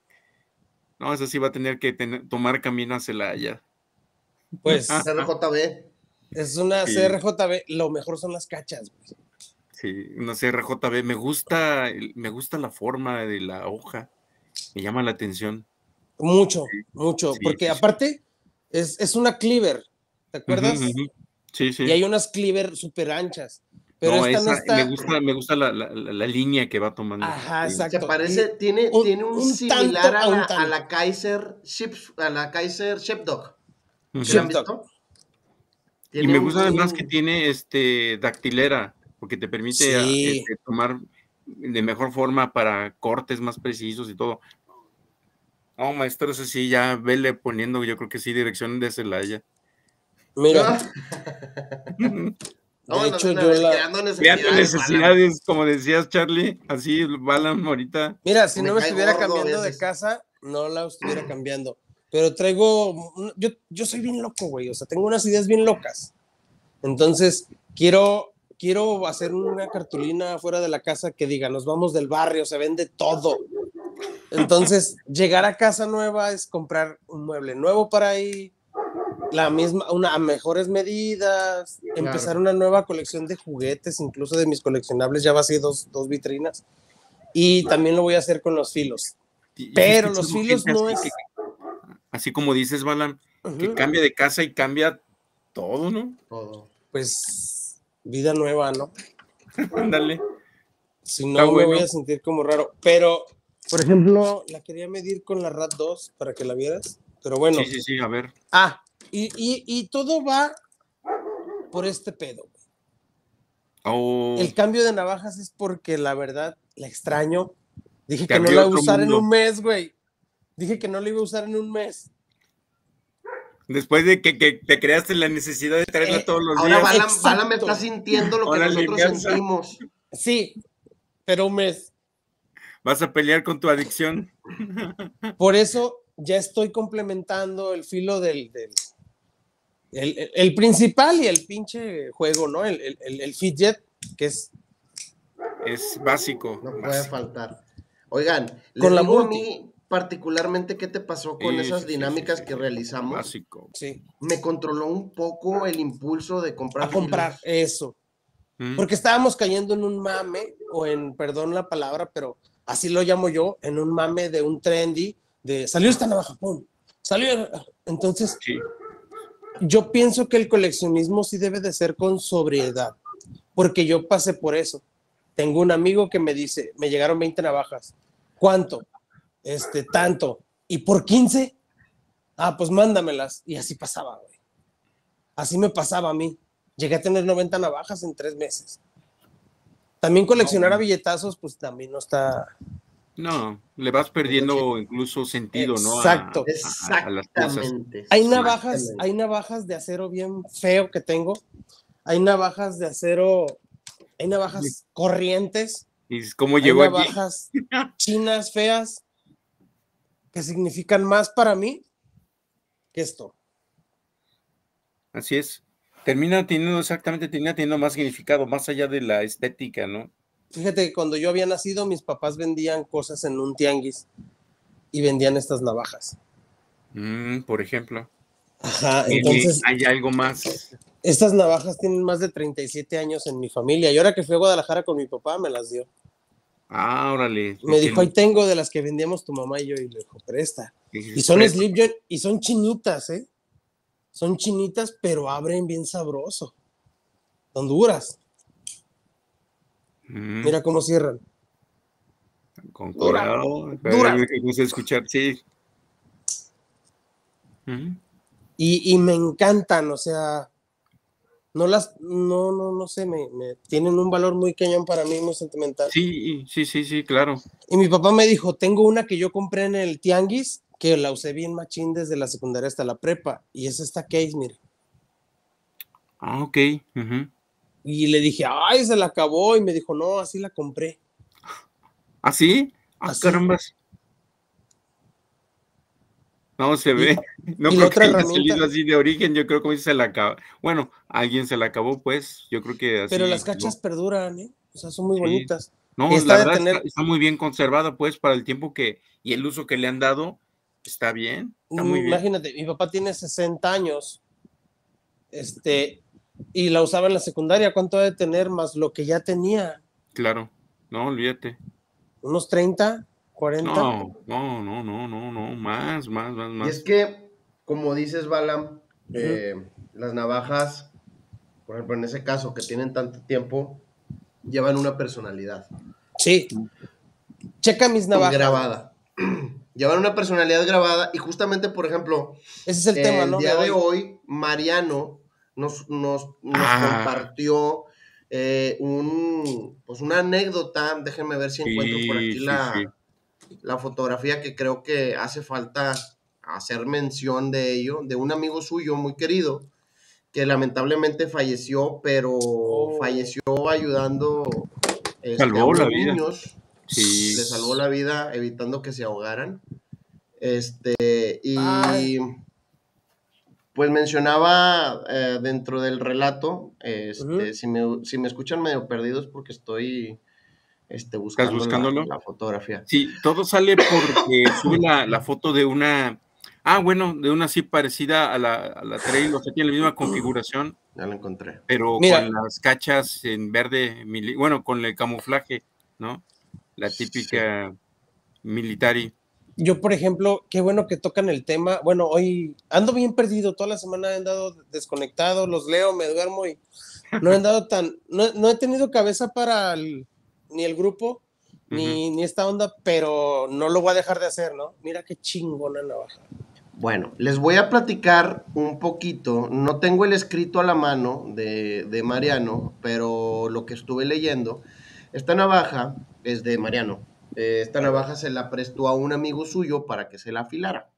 No, esa sí va a tener que tener- tomar camino a Celaya. Pues CRJB. es una Sí. CRJB, lo mejor son las cachas, güey. Sí, una CRJB. Me gusta, me gusta la forma de la hoja. Me llama la atención. Mucho, mucho, Sí, porque aparte es, es una cleaver, ¿te acuerdas? Sí, sí. Y hay unas cleaver súper anchas, pero no, esta no esa- está... me gusta, me gusta la, la- la- la línea que va tomando. Ajá, exacto. Se parece, tiene, un- tiene un, un similar a, a un la, a tanto. la Kaiser Chips, a la Kaiser Sheepdog. Ujú. ¿Sí la han Sheepdog. visto? Y me un- gusta además que tiene este dactilera, porque te permite a- este, tomar de mejor forma para cortes más precisos y todo. No, maestro, eso sí, ya vele poniendo, yo creo que sí, dirección de Celaya. Mira, Ah, de hecho yo la... creando Creando necesidades, necesidades, como decías, Charlie, así Balan ahorita. Mira, si Me no me estuviera cambiando de casa, no la estuviera cambiando. Pero traigo, yo, yo soy bien loco, güey, o sea, tengo unas ideas bien locas. Entonces, quiero, quiero hacer una cartulina fuera de la casa que diga, nos vamos del barrio, se vende todo. Entonces, llegar a casa nueva es comprar un mueble nuevo para ahí, la misma, una a mejores medidas, empezar una nueva colección de juguetes, incluso de mis coleccionables, ya va a ser dos, dos vitrinas. Y también lo voy a hacer con los filos. Y- Pero los filos no es- que- así como dices, Balan, que cambia de casa y cambia todo, ¿no? Todo. Pues vida nueva, ¿no? Ándale. Si no, me voy a sentir como raro. Pero, por ejemplo, la quería medir con la RAT 2 para que la vieras. Pero bueno. Sí, sí, sí, a ver. Ah, y, y- y todo va por este pedo. güey. Oh, El cambio de navajas es porque la verdad la extraño. Dije que no la iba a usar en un mes, güey. Dije que no la iba a usar en un mes. Después de que, que te creaste la necesidad de traerla Eh, todos los Ahora días. Bala, Exacto. Bala me está sintiendo lo que Ahora nosotros sentimos. Sí, pero un mes. Vas a pelear con tu adicción. Por eso ya estoy complementando el filo del, del- el, el- el principal y el pinche juego, ¿no? El, el, fidget, que es Es básico. No puede básico. faltar. Oigan, Con la multi. mí particularmente qué te pasó con Sí, esas dinámicas sí, sí. que realizamos. Básico. sí, Me controló un poco el impulso de comprar. a comprar libros. eso. Mm. Porque estábamos cayendo en un mame, o en, perdón la palabra, pero así lo llamo yo, en un mame de un trendy, de salió esta navaja, pum, salió. Entonces, Sí. Yo pienso que el coleccionismo sí debe de ser con sobriedad, porque yo pasé por eso. Tengo un amigo que me dice, me llegaron 20 navajas. ¿Cuánto? Este, tanto. ¿Y por 15? Ah, pues mándamelas. Y así pasaba, güey. Así me pasaba a mí. Llegué a tener 90 navajas en tres meses. También coleccionar a billetazos, pues también no está. No, le vas perdiendo incluso sentido, ¿no? Exacto. Exactamente. Hay navajas, hay navajas de acero bien feo que tengo. Hay navajas de acero, hay navajas corrientes, ¿Y cómo hay llegó aquí? navajas chinas feas que significan más para mí que esto. Así es. Termina teniendo exactamente, termina teniendo más significado, más allá de la estética, ¿no? Fíjate que cuando yo había nacido, mis papás vendían cosas en un tianguis y vendían estas navajas. Mm, por ejemplo. Ajá, entonces hay algo más. estas navajas tienen más de 37 años en mi familia y ahora que fui a Guadalajara con mi papá me las dio. Ah, órale. Me dijo, ahí tengo de las que vendíamos tu mamá y yo, y le dijo, presta. Y son slip joint, y son chinitas, ¿eh? Son chinitas, pero abren bien sabroso. Son duras. Mm, Mira cómo cierran. con dura, cuidado. dura. Gusta escuchar, sí. Mm, Y, y me encantan, o sea, no las, no, no, no sé, me, me- tienen un valor muy cañón para mí, muy sentimental. Sí, sí, sí, sí, claro. Y mi papá me dijo, tengo una que yo compré en el Tianguis, que la usé bien machín desde la secundaria hasta la prepa, y es esta case, mire. Ah, ok. Y le dije, ay, se la acabó, y me dijo, no, así la compré. ¿Ah, sí? Ah, Así. carambas. No se ve. No y creo otra que haya herramienta- salido así de origen. Yo creo que se la acabó. Bueno, alguien se la acabó, pues. Yo creo que así. Pero las cachas perduran, ¿eh? O sea, son muy Sí. bonitas. No, está la verdad tener- está, está muy bien conservada, pues, para el tiempo que y el uso que le han dado. Está bien. Está muy bien. Imagínate, mi papá tiene 60 años, este, y la usaba en la secundaria. ¿Cuánto ha de tener más lo que ya tenía? Claro. No, olvídate. ¿Unos 30, 40? No, no, no, no, no, no. Más, más, más, Y más. es que, como dices, Balam, eh, las navajas, por ejemplo, en ese caso, que tienen tanto tiempo, llevan una personalidad Sí. Checa mis navajas. grabada. llevan una personalidad grabada y justamente, por ejemplo, Ese es el tema, el ¿no? día De hoy, Mariano nos, nos, nos Ah. compartió eh, un, pues una anécdota. Déjenme ver si encuentro por aquí sí, la, sí. la fotografía que creo que hace falta hacer mención de ello, de un amigo suyo muy querido, que lamentablemente falleció, pero Oh. falleció ayudando este, Salvó a unos la vida. niños Sí. le salvó la vida evitando que se ahogaran. Este, y Ay. Pues mencionaba eh, dentro del relato, este, si, me, si me escuchan medio perdidos porque estoy este, buscando la- buscándolo? La, fotografía. Sí, todo sale porque sube la, la foto de una. Ah, bueno, de una así parecida a la, a la trail, o sea, tiene la misma configuración, Ya la encontré. pero Mira. con las cachas en verde, bueno, con el camuflaje, ¿no? La típica military. Yo, por ejemplo, qué bueno que tocan el tema. Bueno, hoy ando bien perdido, toda la semana he andado desconectado, los leo, me duermo y no he andado tan, no, no he tenido cabeza para el- ni el grupo, ni, ni esta onda, pero no lo voy a dejar de hacer, ¿no? Mira qué chingona navaja. Bueno, les voy a platicar un poquito. No tengo el escrito a la mano de, de Mariano, pero lo que estuve leyendo, esta navaja es de Mariano. Eh, esta navaja se la prestó a un amigo suyo para que se la afilara.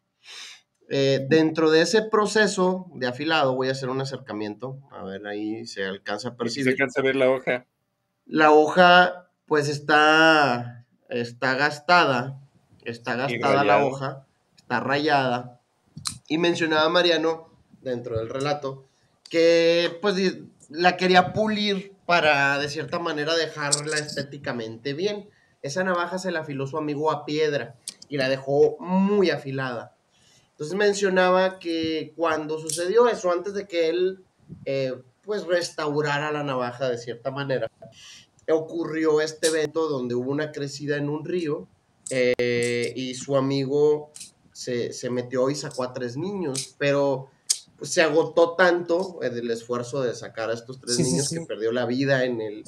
Eh, dentro de ese proceso de afilado voy a hacer un acercamiento. A ver, ahí se alcanza a Se percibir. alcanza a ver la hoja. La hoja, pues está, está gastada. Está gastada la hoja. Está rayada. Y mencionaba Mariano, dentro del relato, que pues la quería pulir para de cierta manera dejarla estéticamente bien. Esa navaja se la afiló su amigo a piedra y la dejó muy afilada. Entonces mencionaba que cuando sucedió eso, antes de que él eh, pues restaurara la navaja de cierta manera, ocurrió este evento donde hubo una crecida en un río eh, y su amigo se, se metió y sacó a tres niños, pero se agotó tanto eh, del esfuerzo de sacar a estos tres Sí, niños sí. que perdió la vida en el,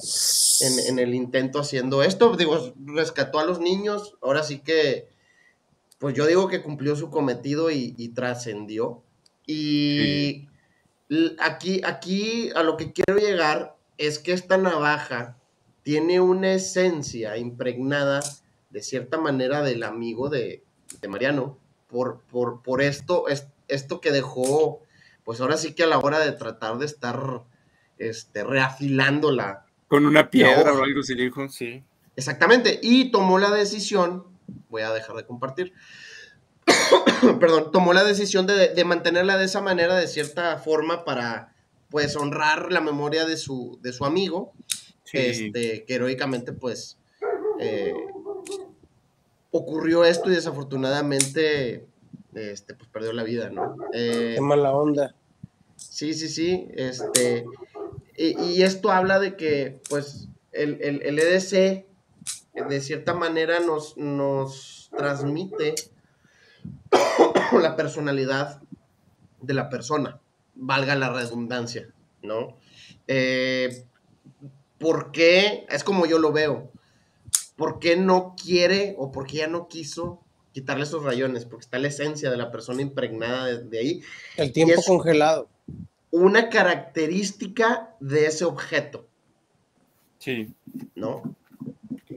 en, en el intento haciendo esto. Digo, rescató a los niños, ahora sí que, pues yo digo que cumplió su cometido y, y trascendió. Y aquí, aquí a lo que quiero llegar es que esta navaja tiene una esencia impregnada de cierta manera del amigo de, de Mariano, por, por, por esto, es, esto que dejó, pues ahora sí que a la hora de tratar de estar este, reafilándola Con una piedra o algo se dijo, sí. Exactamente, y tomó la decisión, voy a dejar de compartir, perdón, tomó la decisión de, de mantenerla de esa manera, de cierta forma, para pues honrar la memoria de su, de su amigo, Sí. este, que heroicamente pues eh, ocurrió esto y desafortunadamente este, pues perdió la vida, ¿no? Eh, Qué mala onda. Sí, sí, sí. Este, y, y esto habla de que, pues, el, el, el EDC, eh, de cierta manera, nos, nos transmite la personalidad de la persona, valga la redundancia, ¿no? Eh, ¿Por qué? Es como yo lo veo. ¿Por qué no quiere o por qué ya no quiso quitarle esos rayones? Porque está la esencia de la persona impregnada de, de ahí El tiempo es- congelado. una característica de ese objeto, Sí. ¿no?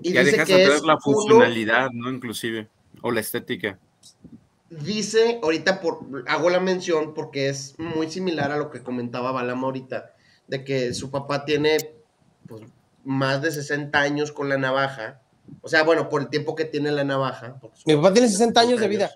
Y ya dice dejas que atrás es la uno- funcionalidad, ¿no? Inclusive. O la estética. dice, ahorita por, hago la mención porque es muy similar a lo que comentaba Balama ahorita, de que su papá tiene pues, más de 60 años con la navaja. O sea, bueno, por el tiempo que tiene la navaja. Mi papá tiene 60 años de vida.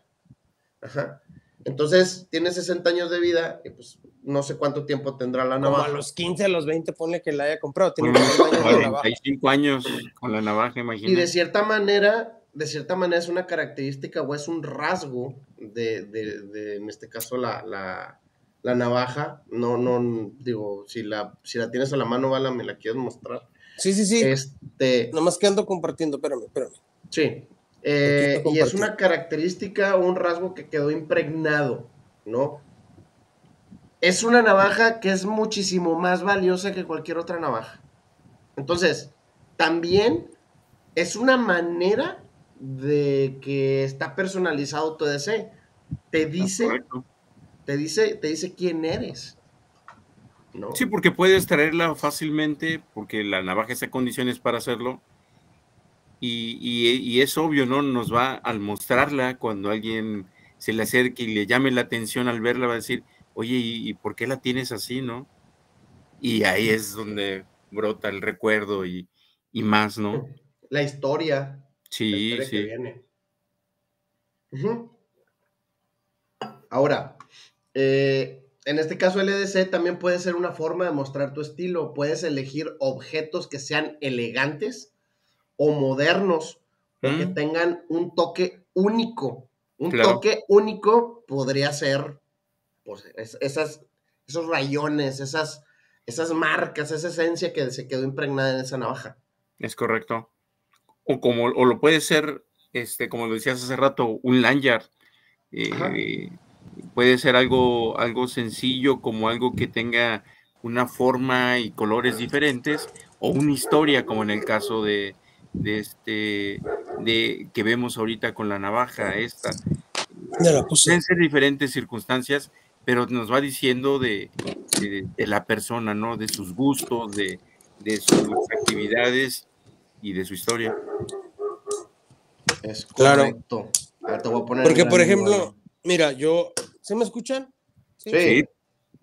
Ajá. Entonces, tiene 60 años de vida y pues no sé cuánto tiempo tendrá la Como a navaja. los 15, a los 20, ponle que la haya comprado. Tiene Unos 40 años navaja. 45 años con la navaja, Y de imagínate. cierta manera, de cierta manera es una característica o es un rasgo de, de- de, en este caso, la, la, la navaja. No, no, digo, si la, si la tienes a la mano, me la quieres mostrar. Sí, sí, sí. Este, Nomás que ando compartiendo, espérame, espérame. sí. Eh, y es una característica o un rasgo que quedó impregnado, ¿no? Es una navaja que es muchísimo más valiosa que cualquier otra navaja. Entonces, también es una manera de que está personalizado tu EDC. Te dice, Correcto. te dice, te dice quién eres. ¿No? Sí, porque puedes traerla fácilmente, porque la navaja está en condiciones para hacerlo. Y, y- y es obvio, ¿no? Nos va al mostrarla, cuando alguien se le acerque y le llame la atención al verla, va a decir, oye, ¿y, y por qué la tienes así, no? Y ahí es donde brota el recuerdo y, y más, ¿no? La historia. la Sí, que sí. viene. Ujú. Ahora, eh, en este caso el EDC también puede ser una forma de mostrar tu estilo. Puedes elegir objetos que sean elegantes o modernos o que Mm. tengan un toque único. Un Claro. toque único podría ser pues, es- esas, esos rayones, esas, esas marcas, esa esencia que se quedó impregnada en esa navaja. Es correcto. O como, o lo puede ser, este, como lo decías hace rato, un lanyard. Eh, puede ser algo, algo sencillo, como algo que tenga una forma y colores diferentes, o una historia, como en el caso de, de este, de que vemos ahorita con la navaja esta. La. Pueden ser diferentes circunstancias, pero nos va diciendo de, de- de la persona, ¿no? De sus gustos, de, de sus actividades y de su historia. Es correcto. A ver, te voy a poner Porque, por ejemplo, mira, yo ¿Sí me escuchan? Sí.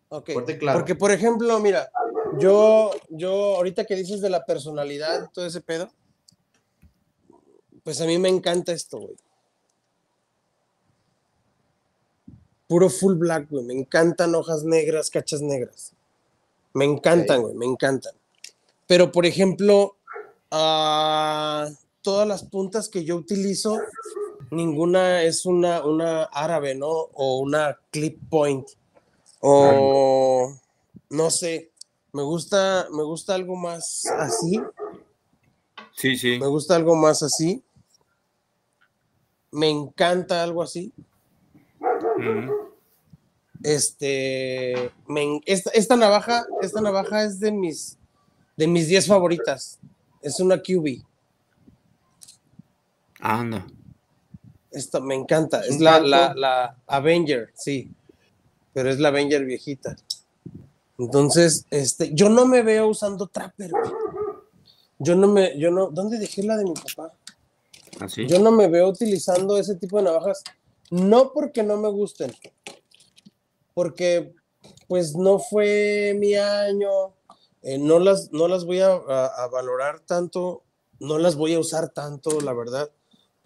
Ok. Y claro. Porque, por ejemplo, mira, yo, yo, ahorita que dices de la personalidad todo ese pedo, pues a mí me encanta esto, güey. Puro full black, güey. Me encantan hojas negras, cachas negras. Me encantan, Ok. güey, me encantan. Pero, por ejemplo, ah, todas las puntas que yo utilizo, ninguna es una, una árabe, ¿no? O una clip point. O no sé. Me gusta, me gusta algo más así. Sí, sí. Me gusta algo más así. Me encanta algo así. Este, me esta, esta navaja, esta navaja es de mis, de mis 10 favoritas. Es una QB. Anda. Esta me encanta. Es ¿Un la, la, la Avenger, sí. Pero es la Avenger viejita. Entonces, este, yo no me veo usando Trapper. güey. Yo no me, yo no, ¿dónde dejé la de mi papá? Así. Yo no me veo utilizando ese tipo de navajas, no porque no me gusten, porque pues no fue mi año, eh, no, las, no las voy a, a- a valorar tanto, no las voy a usar tanto, la verdad,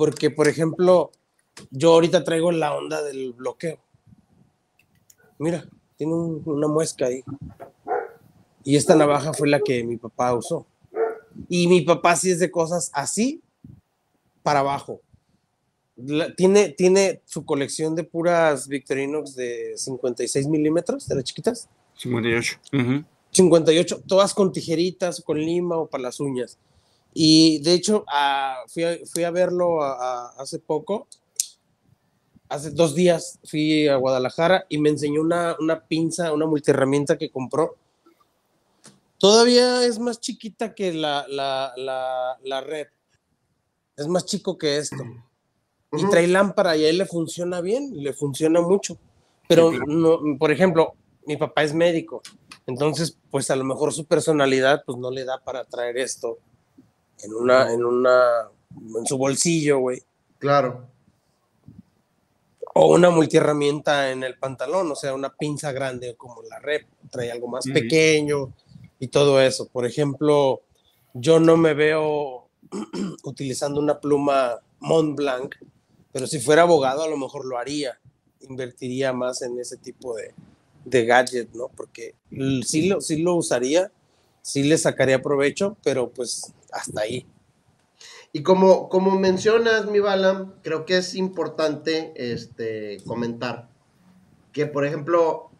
porque por ejemplo, yo ahorita traigo la onda del bloqueo. Mira, tiene un- una muesca ahí. Y esta navaja fue la que mi papá usó. Y mi papá sí es de cosas así, para abajo. La- tiene, tiene su colección de puras Victorinox de 56 milímetros, de las chiquitas. 58. Ujú. 58, todas con tijeritas, con lima o para las uñas. Y de hecho, ah, fui, a, fui a verlo a- a- hace poco, hace dos días fui a Guadalajara y me enseñó una, una pinza, una multiherramienta que compró. Todavía es más chiquita que la, la, la, la red. Es más chico que esto. Y trae lámpara y a él le funciona bien, le funciona mucho. Pero, no, por ejemplo, mi papá es médico, entonces, pues a lo mejor su personalidad, pues no le da para traer esto en una, en una, en su bolsillo, güey. Claro. O una multiherramienta en el pantalón, o sea, una pinza grande como la rep, trae algo más Ujú. pequeño y todo eso. Por ejemplo, yo no me veo utilizando una pluma Mont Blanc, pero si fuera abogado a lo mejor lo haría, invertiría más en ese tipo de, de gadget, ¿no? Porque sí lo, sí lo usaría, sí le sacaría provecho, pero pues hasta ahí. Y como, como mencionas, mi Balam, creo que es importante este, comentar que, por ejemplo,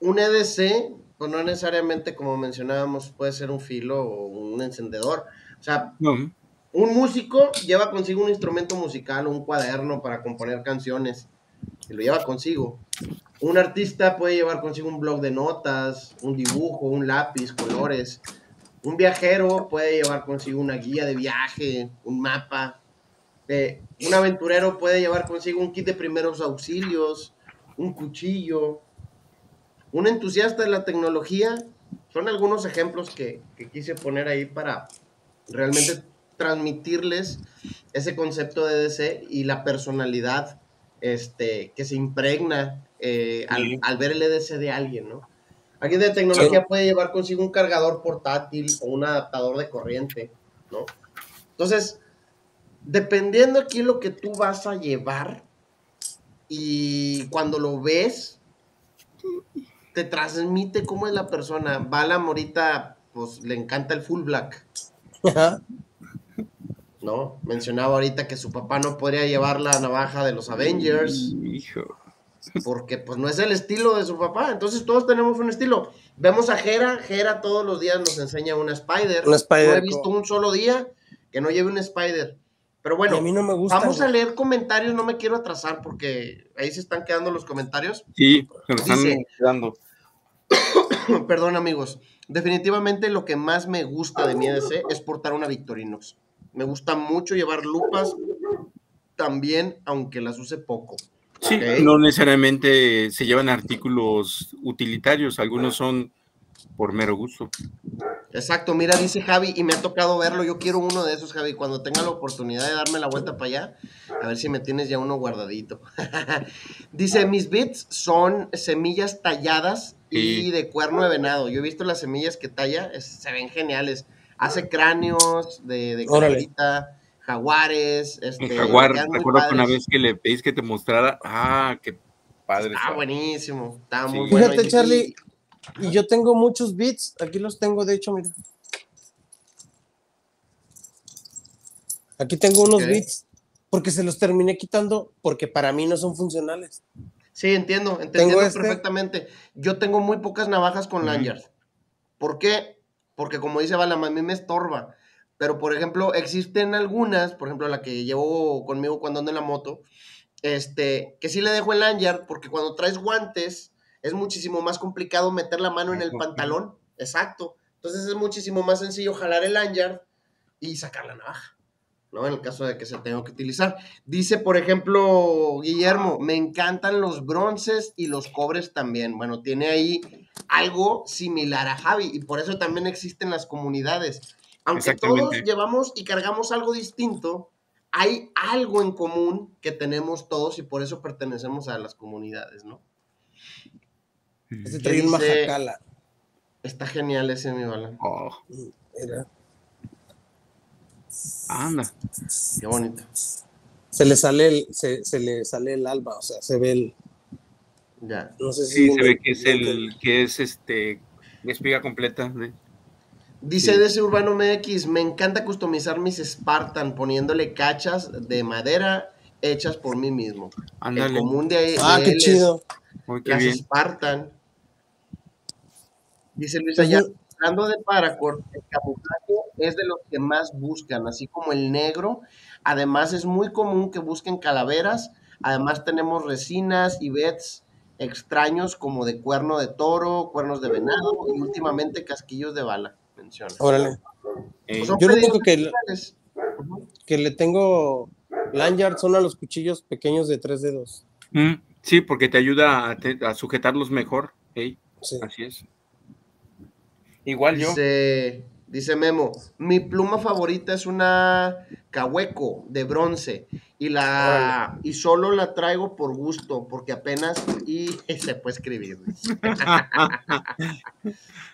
un EDC, pues no necesariamente, como mencionábamos, puede ser un filo o un encendedor. O sea, un músico lleva consigo un instrumento musical o un cuaderno para componer canciones. Y lo lleva consigo. Un artista puede llevar consigo un blog de notas, un dibujo, un lápiz, colores. Un viajero puede llevar consigo una guía de viaje, un mapa. Eh, un aventurero puede llevar consigo un kit de primeros auxilios, un cuchillo. Un entusiasta de la tecnología. Son algunos ejemplos que, que quise poner ahí para realmente transmitirles ese concepto de DC y la personalidad este, que se impregna eh, al, Sí. al ver el EDC de alguien, ¿no? Alguien de tecnología puede llevar consigo un cargador portátil o un adaptador de corriente, ¿no? Entonces, dependiendo aquí lo que tú vas a llevar y cuando lo ves, te transmite cómo es la persona. Balam ahorita, pues le encanta el full black. ¿no? Mencionaba ahorita que su papá no podría llevar la navaja de los Avengers Hijo. Porque pues no es el estilo de su papá. Entonces todos tenemos un estilo. Vemos a Jera, Jera todos los días nos enseña una Spider. Una Spider No he visto un solo día que no lleve un Spider. Pero bueno, a mí no me gusta. vamos a leer comentarios, no me quiero atrasar porque ahí se están quedando los comentarios. Sí, se están Dice- quedando. Perdón amigos, definitivamente lo que más me gusta de mi EDC es portar una Victorinox. Me gusta mucho llevar lupas también, aunque las use poco. Sí, no necesariamente se llevan artículos utilitarios, algunos son por mero gusto. Exacto, mira, dice Javi, y me ha tocado verlo. Yo quiero uno de esos, Javi. Cuando tenga la oportunidad de darme la vuelta para allá, a ver si me tienes ya uno guardadito. dice: Mis bits son semillas talladas y Sí. de cuerno de venado. Yo he visto las semillas que talla, es- se ven geniales. Hace cráneos de, de Órale. Jaguares. Este, El jaguar, recuerdo que una vez que le pedís que te mostrara, ah, qué padre. Ah, está. buenísimo. Está Sí. muy bueno. Fíjate, Y- Charlie, y yo tengo muchos beats. Aquí los tengo, de hecho, mira. Aquí tengo unos Ok. beats porque se los terminé quitando porque para mí no son funcionales. Sí, entiendo, entiendo este. perfectamente. Yo tengo muy pocas navajas con lanyard. ¿Por qué? Porque como dice Balam, a mí me estorba. Pero, por ejemplo, existen algunas, por ejemplo, la que llevo conmigo cuando ando en la moto, este, que sí le dejo el lanyard, porque cuando traes guantes es muchísimo más complicado meter la mano en el pantalón. Exacto. Entonces es muchísimo más sencillo jalar el lanyard y sacar la navaja. ¿no? En el caso de que se tenga que utilizar. Dice, por ejemplo, Guillermo, me encantan los bronces y los cobres también. Bueno, tiene ahí algo similar a Javi y por eso también existen las comunidades. Aunque todos llevamos y cargamos algo distinto, hay algo en común que tenemos todos y por eso pertenecemos a las comunidades, ¿no? Este ¿Qué trae majacala. Está genial ese, mi bala. Oh, Mira, anda. Qué bonito. se le sale el, se, se le sale el alba, o sea, se ve el. Ya. No sé si Sí, se ve que es el, que es este, espiga completa. ¿sí? Dice Sí. DC Urbano MX, me encanta customizar mis Spartan poniéndole cachas de madera hechas por mí mismo. El Ándale. común de, Ah, de qué chido. Muy las bien. Spartan. Dice Luis Pues allá, hablando de paracord, el camuflaje es de los que más buscan, así como el negro. Además es muy común que busquen calaveras. Además tenemos resinas y bets extraños como de cuerno de toro, cuernos de venado y últimamente casquillos de bala, Órale. Eh, Pues Yo lo único que. Ujú. que le tengo lanyard son a los cuchillos pequeños de tres dedos. mm, sí, porque te ayuda a, te- a sujetarlos mejor. Sí. Así es. Igual yo. Dice, dice Memo, mi pluma favorita es una Cahueco de bronce y la y solo la traigo por gusto porque apenas y se puede escribir.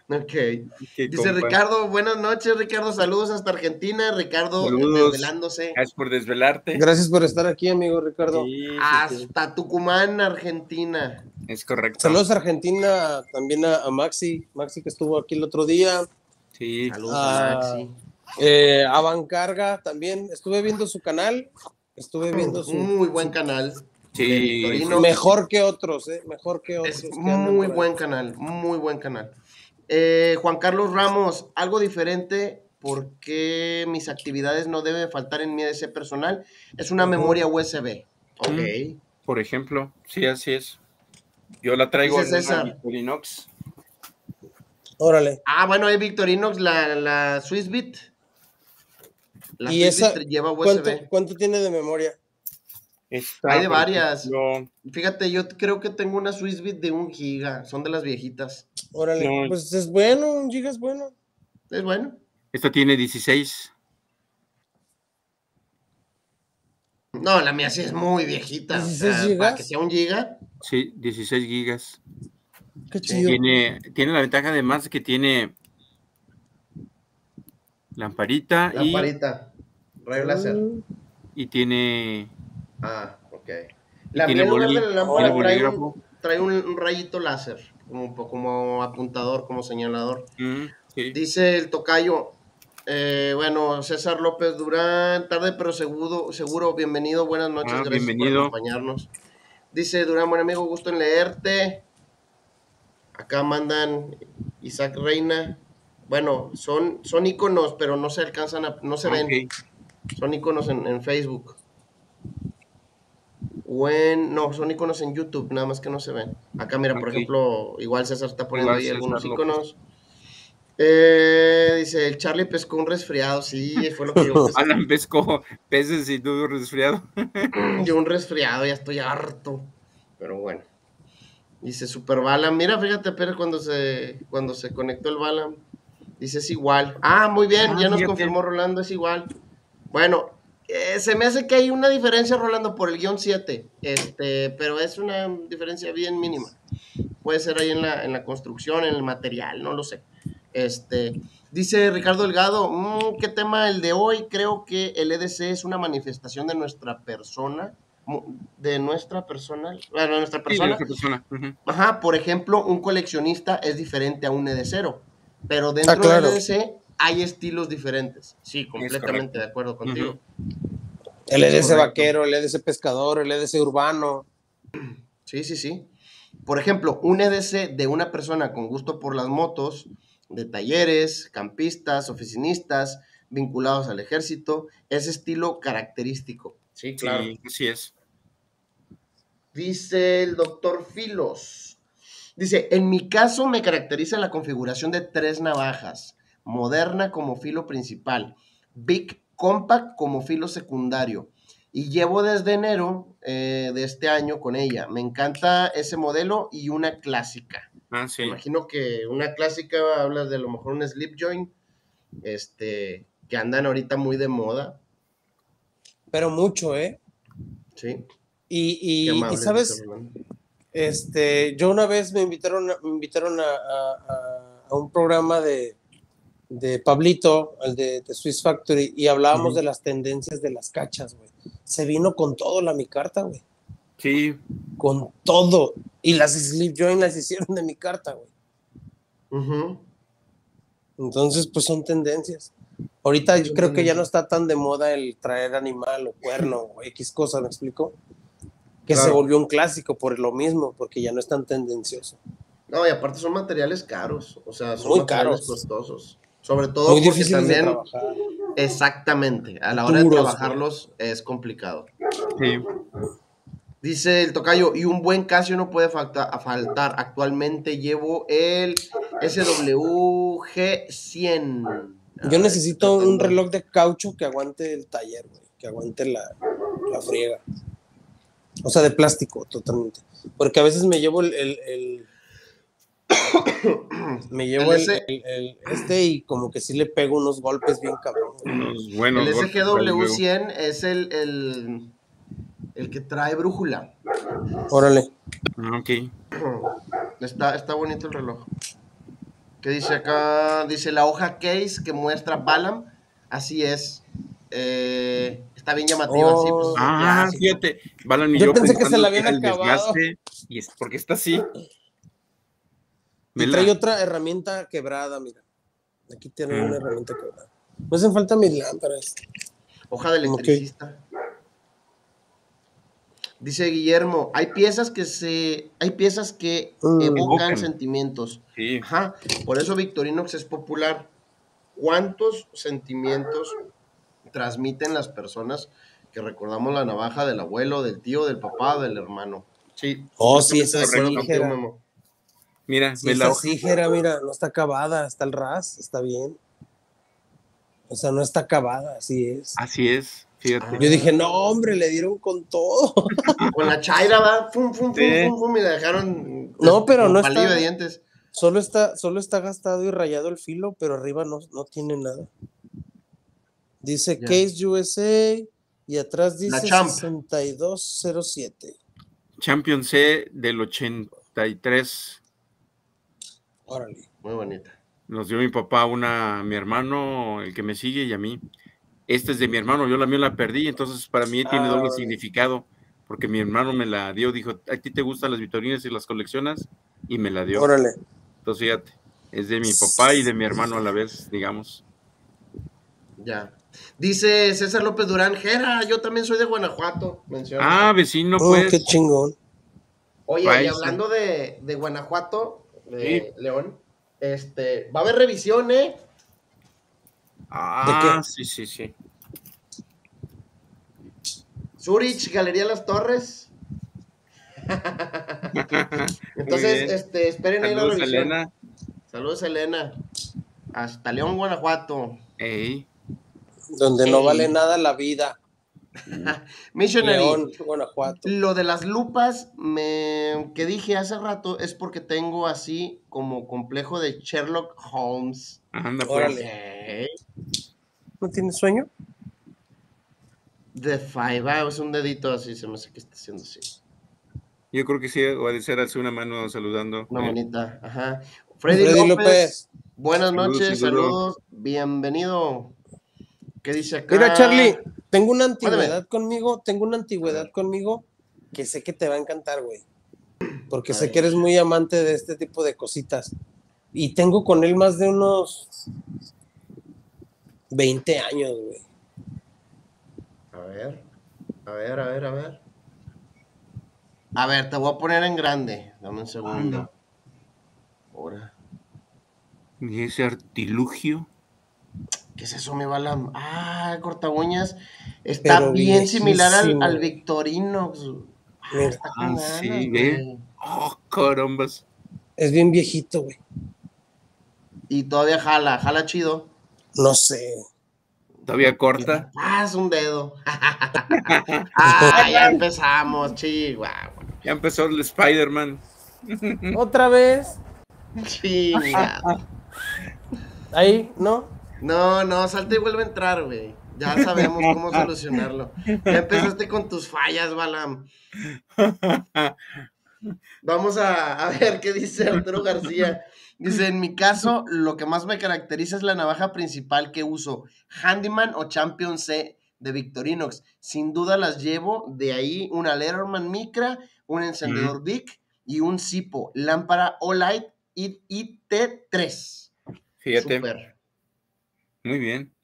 ok. que Dice compa- Ricardo, buenas noches Ricardo, saludos hasta Argentina, Ricardo Saludos. desvelándose Gracias por desvelarte. Gracias por estar aquí, amigo Ricardo. Sí, sí, sí, hasta Tucumán, Argentina. es correcto. Saludos a Argentina, también a, a Maxi, Maxi que estuvo aquí el otro día, Sí, Saludos Ah, a Maxi. eh, a Vancarga también, estuve viendo su canal, estuve viendo su... Muy buen canal. Sí. Mejor que otros, eh, mejor que otros. Es que muy por buen canal, muy buen canal. Eh, Juan Carlos Ramos, algo diferente porque mis actividades no deben faltar en mi EDC personal. Es una memoria USB. Ok. por ejemplo, sí, así es. Yo la traigo en César. Victorinox. Órale. Ah, bueno, hay Victorinox, la, la Swissbit. La ¿Y esa lleva ¿Cuánto, USB. cuánto tiene de memoria? Está, Hay de varias. ejemplo, Fíjate, yo creo que tengo una Swissbit de un giga. Son de las viejitas. Órale, No. pues es bueno, un giga es bueno. Es bueno. esta tiene 16. No, la mía sí es muy viejita. o 16 sea, para gigas. que sea un giga. Sí, 16 gigas. Qué chido. Tiene, tiene la ventaja además que tiene lamparita y, Lamparita. Rayo láser. Mm, y tiene Ah, ok. La tiene mía en lugar boli- de la lámpara tiene trae, un, trae un, un rayito láser, como, como apuntador, como señalador. Mm, sí. Dice el tocayo, eh, bueno, César López Durán, tarde pero seguro, seguro, bienvenido, buenas noches, Ah, gracias bienvenido. por acompañarnos. Dice Durán, buen amigo, gusto en leerte. Acá mandan Isaac Reina. Bueno, son, son iconos, pero no se alcanzan a, no se ven. Son iconos en, en Facebook. O en, no, son iconos en YouTube, nada más que no se ven. Acá, mira, por ejemplo, igual César está poniendo Igual ahí César algunos López. iconos. Eh, dice, el Charlie pescó un resfriado. Sí, fue lo que yo pesqué. Alan pescó peces y tuvo resfriado. Yo un resfriado, ya estoy harto. Pero bueno. Dice Super Balam. Mira, fíjate, pero cuando se, cuando se conectó el Balam. Dice es igual. Ah, muy bien, Ah, ya nos confirmó Rolando, es igual. Bueno, eh, se me hace que hay una diferencia, Rolando, por el guion 7. Este, pero es una diferencia bien mínima. Puede ser ahí en la, en la construcción, en el material, no lo sé. Este, dice Ricardo Delgado, "Mm, ¿qué tema el de hoy? Creo que el EDC es una manifestación de nuestra persona, de nuestra persona, bueno, de nuestra Sí, de persona. Ajá, por ejemplo, un coleccionista es diferente a un ED0, pero dentro Ah, claro. del EDC hay estilos diferentes. Sí, completamente de acuerdo contigo. El EDC vaquero, el EDC pescador, el EDC urbano. Sí, sí, sí. Por ejemplo, un EDC de una persona con gusto por las motos, de talleres, campistas, oficinistas, vinculados al ejército, es estilo característico. Sí, claro. Sí, así es. Dice el doctor Filos. Dice, en mi caso me caracteriza la configuración de tres navajas. Moderna como filo principal. Big Compact como filo secundario. Y llevo desde enero eh, de este año con ella. Me encanta ese modelo y una clásica. Ah, sí. Imagino que una clásica hablas de a lo mejor un slip joint. Este, que andan ahorita muy de moda. Pero mucho, ¿eh? Sí. Y, y- sabes, este, yo una vez me invitaron, me invitaron a- a- a un programa de, de Pablito, el de, de Swiss Factory, y hablábamos de las tendencias de las cachas, güey. Se vino con todo la mi carta, güey. Sí, Con todo. Y las slip joint las hicieron de mi carta, güey. Ujú. Entonces, pues son tendencias. Ahorita yo creo que ya no está tan de moda el traer animal o cuerno o X cosa, ¿me explico? Que se volvió un clásico por lo mismo, porque ya no es tan tendencioso. No, y aparte son materiales caros, o sea, son Muy materiales caros. costosos. Sobre todo Muy porque de también, exactamente, a la hora de trabajarlos es complicado. sí. Dice el tocayo, y un buen Casio no puede falta- faltar. Actualmente llevo el SWG100. Yo necesito un reloj de caucho que aguante el taller, güey, que aguante la, la friega. O sea, de plástico, totalmente. Porque a veces me llevo el. el- el- me llevo El el, ese- el- el- este y como que sí le pego unos golpes bien cabrón. buenos El golpes ahí luego. SGW100 es el, el, el que trae brújula. Órale. Ah, ok. Está, está bonito el reloj. ¿Qué dice acá? Dice la hoja case que muestra Balam. Así es. Eh, está bien llamativo así. Pues, Oh. Ah, clásico. fíjate. Balan y Yo yo, pensé que se la habían acabado. Y es porque está así. Y Vela. trae otra herramienta quebrada, mira. Aquí tiene Mm. una herramienta quebrada. No hacen falta mis lámparas. Hoja de Ok. electricista. Dice Guillermo, hay piezas que se, hay piezas que Mm. evocan sentimientos. Sí. Ajá. Por eso Victorinox es popular. ¿Cuántos sentimientos transmiten las personas que recordamos la navaja del abuelo, del tío, del papá, del hermano? Sí. Oh, sí, completamente esa de sí. Mira, Si ve la Jera, mira, no está acabada, está el ras, está bien. O sea, no está acabada, así es. Así es. Fíjate. Yo dije, no, hombre, le dieron con todo. Con la chaira, va, fum, fum, fum, Sí. fum, fum, y la dejaron. No, pero no está- de dientes. Solo está, solo está gastado y rayado el filo, pero arriba no, no tiene nada. Dice Ya. Case USA y atrás dice Champ. 6207. Champion C del 83. Órale. Muy bonita. Nos dio mi papá una, mi hermano, el que me sigue y a mí. Esta es de mi hermano, yo la mía la perdí, entonces para mí tiene Ah, doble órale. significado, porque mi hermano me la dio, dijo, ¿a ti te gustan las vitorinas y las coleccionas? Y me la dio. Órale. Entonces fíjate, es de mi papá y de mi hermano a la vez, digamos. Ya. Dice César López Durán, Jera, yo también soy de Guanajuato. Menciona. Ah, vecino, Oh, pues. qué chingón. Oye, y hablando de, de Guanajuato, de Sí. León, este, va a haber revisión, ¿eh? Ah, sí, sí, sí. Zurich, Galería Las Torres. Entonces, este, esperen ahí la Saludos, revisión. Elena. Saludos, Elena. Hasta León, Guanajuato. Ey, Donde no vale nada la vida. Missionary. León, Guanajuato. Lo de las lupas me, que dije hace rato es porque tengo así como complejo de Sherlock Holmes. Anda, pues. ¿No tienes sueño? The Five, ah, es un dedito así, se me hace que está haciendo así. Yo creo que sí, va a ser así una mano saludando. Una manita, ajá. Freddy, Freddy López, López. buenas Saludos, noches, seguro. saludos, bienvenido. ¿Qué dice acá? Mira, Charlie, tengo una antigüedad conmigo, tengo una antigüedad conmigo que sé que te va a encantar, güey. Porque A sé ver. que eres muy amante de este tipo de cositas. Y tengo con él más de unos 20 años, güey. A ver, a ver, a ver, a ver. A ver, te voy a poner en grande. Dame un segundo. Ahora. Y ese artilugio. ¿Qué es eso, mi balam? Ah, corta uñas. Está Pero bien similar al, al Victorinox. Ah, está Ah, sí, güey. Oh, carambas. Es bien viejito, güey. Y todavía jala, jala chido. No sé. Todavía corta. Ah, es un dedo. ah, ya empezamos, chihuahua. Ya empezó el Spider-Man. Otra vez. Chingada. Ahí, ¿no? No, no, salta y vuelve a entrar, güey. Ya sabemos cómo solucionarlo. Ya empezaste con tus fallas, Balam. Vamos a, a ver qué dice Arturo García. Dice, en mi caso, lo que más me caracteriza es la navaja principal que uso, Handyman o Champion C de Victorinox. Sin duda las llevo, de ahí una Letterman Micra, un encendedor Vic y un Sipo, lámpara Olight IT3. Fíjate. Súper. Muy bien.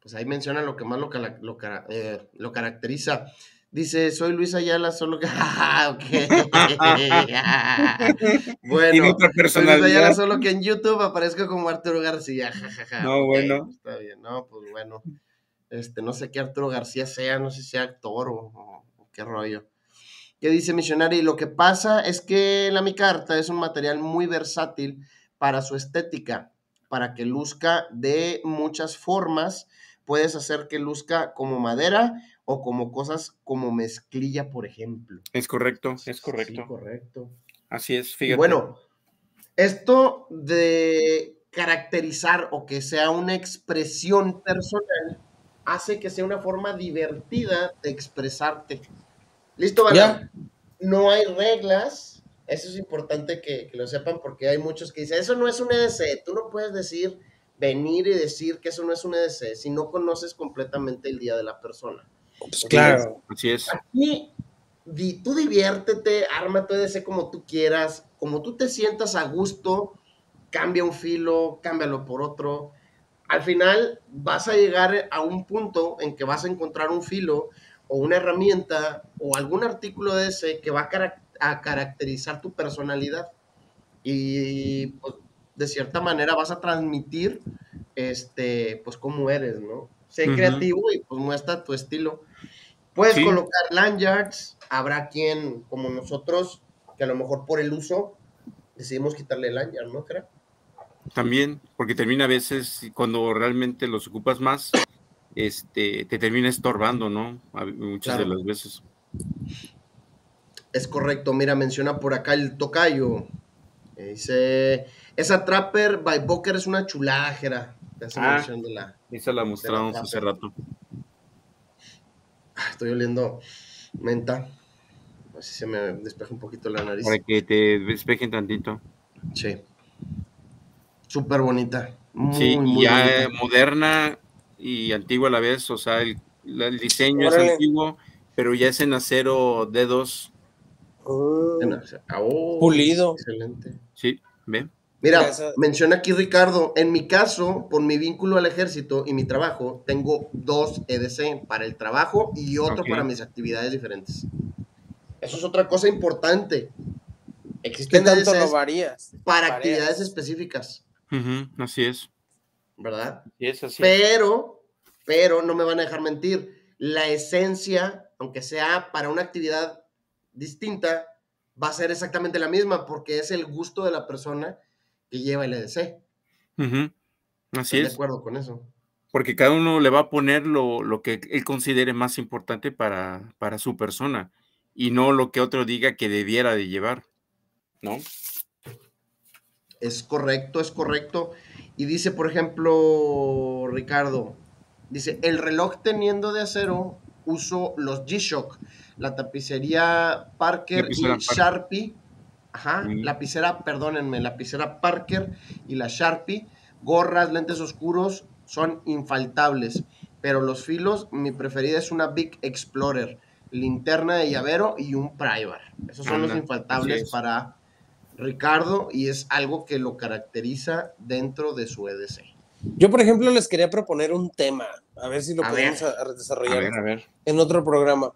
Pues ahí menciona lo que más lo, lo eh, lo caracteriza. Dice, soy Luis Ayala, solo que... Ah, bueno, Tiene otra soy Luis Ayala, personalidad. solo que en YouTube aparezco como Arturo García. No, bueno. Está bien, no, pues bueno. Este, no sé qué Arturo García sea, no sé si sea actor o, o- o qué rollo. ¿Qué dice Missionary? Lo que pasa es que la micarta es un material muy versátil para su estética, para que luzca de muchas formas. Puedes hacer que luzca como madera o como cosas como mezclilla, por ejemplo. Es correcto, es Sí, correcto. correcto. Así es, Y fíjate. bueno, esto de caracterizar o que sea una expresión personal hace que sea una forma divertida de expresarte. ¿Listo, Bala? Ya. No hay reglas. Eso es importante que, que lo sepan porque hay muchos que dicen, eso no es un EDC. Tú no puedes decir, venir y decir que eso no es un EDC si no conoces completamente el día de la persona. Pues claro. Así es. Y di- tú diviértete, arma tu EDC como tú quieras, como tú te sientas a gusto, cambia un filo, cámbialo por otro. Al final vas a llegar a un punto en que vas a encontrar un filo o una herramienta o algún artículo de ese que va a, a caracterizar tu personalidad. Y pues, de cierta manera vas a transmitir este, pues cómo eres, ¿no? Sé creativo y pues muestra tu estilo. Puedes Sí. colocar lanyards, habrá quien, como nosotros, que a lo mejor por el uso decidimos quitarle el lanyard, ¿no? Creo. También, porque termina a veces, cuando realmente los ocupas más, este, te termina estorbando, ¿no? Muchas Claro. de las veces. Es correcto, mira, menciona por acá el tocayo. Eh, dice, esa Trapper by Boker es una chulajera. Ah, de la, la mostramos la hace rato. Ah, estoy oliendo menta. Así se me despeja un poquito la nariz. Para que te despejen tantito. Sí. Súper bonita. Muy, sí, ya moderna y antigua a la vez. O sea, el, diseño es antiguo, pero ya es en acero D2 Oh. Pulido. Excelente. Sí, bien. Mira, menciona aquí Ricardo, en mi caso, por mi vínculo al ejército y mi trabajo, tengo dos EDC para el trabajo y otro para mis actividades diferentes. Eso es otra cosa importante. Existen ¿Qué tanto EDCs para actividades específicas. Uh así es. ¿Verdad? Sí es, así pero, pero no me van a dejar mentir, la esencia, aunque sea para una actividad distinta, va a ser exactamente la misma porque es el gusto de la persona que lleva el EDC. Ujú, Así Estoy de es. acuerdo con eso. porque cada uno le va a poner lo, lo que él considere más importante para, para su persona y no lo que otro diga que debiera de llevar, ¿no? Es correcto, es correcto. Y dice, por ejemplo, Ricardo, dice, el reloj teniendo de acero, uso los G-Shock, la tapicería Parker y Sharpie. Ajá, lapicera, perdónenme, lapicera Parker y la Sharpie. Gorras, lentes oscuros son infaltables. Pero los filos, mi preferida es una Big Explorer, linterna de llavero y un Privar. Esos son los infaltables para Ricardo y es algo que lo caracteriza dentro de su EDC. Yo, por ejemplo, les quería proponer un tema, a ver si lo podemos desarrollar en otro programa.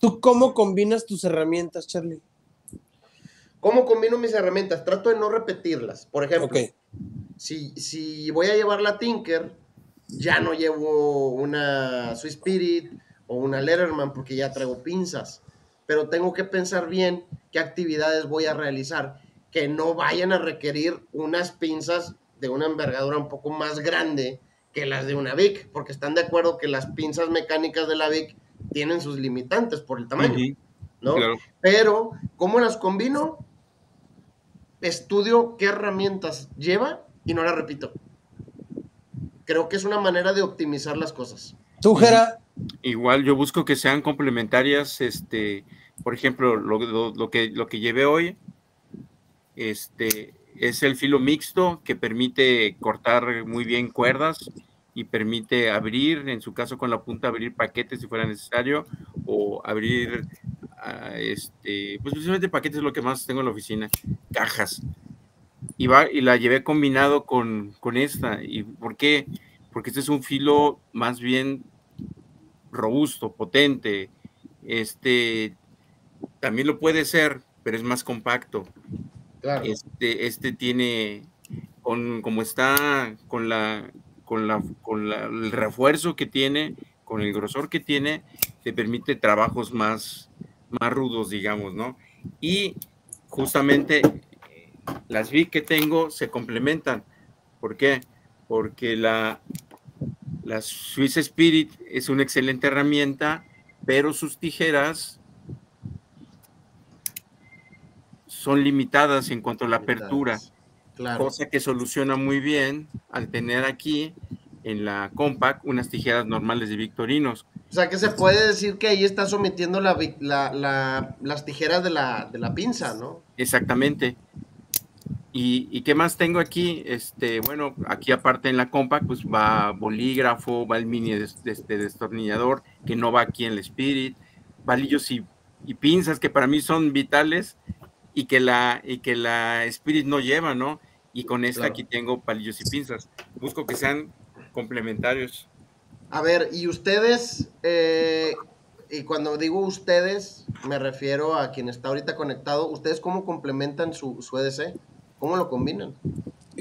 ¿Tú cómo combinas tus herramientas, Charlie? ¿Cómo combino mis herramientas? Trato de no repetirlas. Por ejemplo, si, si voy a llevar la Tinker, ya no llevo una Swiss Spirit o una Letterman porque ya traigo pinzas. Pero tengo que pensar bien qué actividades voy a realizar que no vayan a requerir unas pinzas de una envergadura un poco más grande que las de una Vic, porque están de acuerdo que las pinzas mecánicas de la Vic tienen sus limitantes por el tamaño, ¿no? Pero, ¿cómo las combino? Estudio qué herramientas lleva y no las repito. Creo que es una manera de optimizar las cosas. ¿Tú, Jera? Igual, yo busco que sean complementarias, este, por ejemplo, lo, que, lo que llevé hoy, este, es el filo mixto que permite cortar muy bien cuerdas y permite abrir, en su caso con la punta, abrir paquetes si fuera necesario o abrir, ah, este, pues precisamente paquetes es lo que más tengo en la oficina, cajas. Y, va, y la llevé combinado con, con esta. ¿Y por qué? Porque este es un filo más bien robusto, potente. Este también lo puede ser, pero es más compacto. Este, este tiene, con, como está con la, con la, con el refuerzo que tiene, con el grosor que tiene, te permite trabajos más, más rudos, digamos, ¿no? Y justamente las VIC que tengo se complementan. ¿Por qué? Porque la, la Swiss Spirit es una excelente herramienta, pero sus tijeras son limitadas en cuanto a la apertura, cosa que soluciona muy bien al tener aquí en la Compact unas tijeras normales de Victorinos. O sea que se puede decir que ahí está sometiendo la, las tijeras de la, de la, pinza, ¿no? Exactamente. ¿Y, qué más tengo aquí? Este, bueno, aquí aparte en la Compact, pues va bolígrafo, va el mini este destornillador, que no va aquí en el Spirit, palillos y, y pinzas que para mí son vitales y que la, y que la Spirit no lleva, ¿no? Y con esta aquí tengo palillos y pinzas. Busco que sean complementarios. A ver, y ustedes, eh, y cuando digo ustedes, me refiero a quien está ahorita conectado, ¿ustedes cómo complementan su, su EDC? ¿Cómo lo combinan?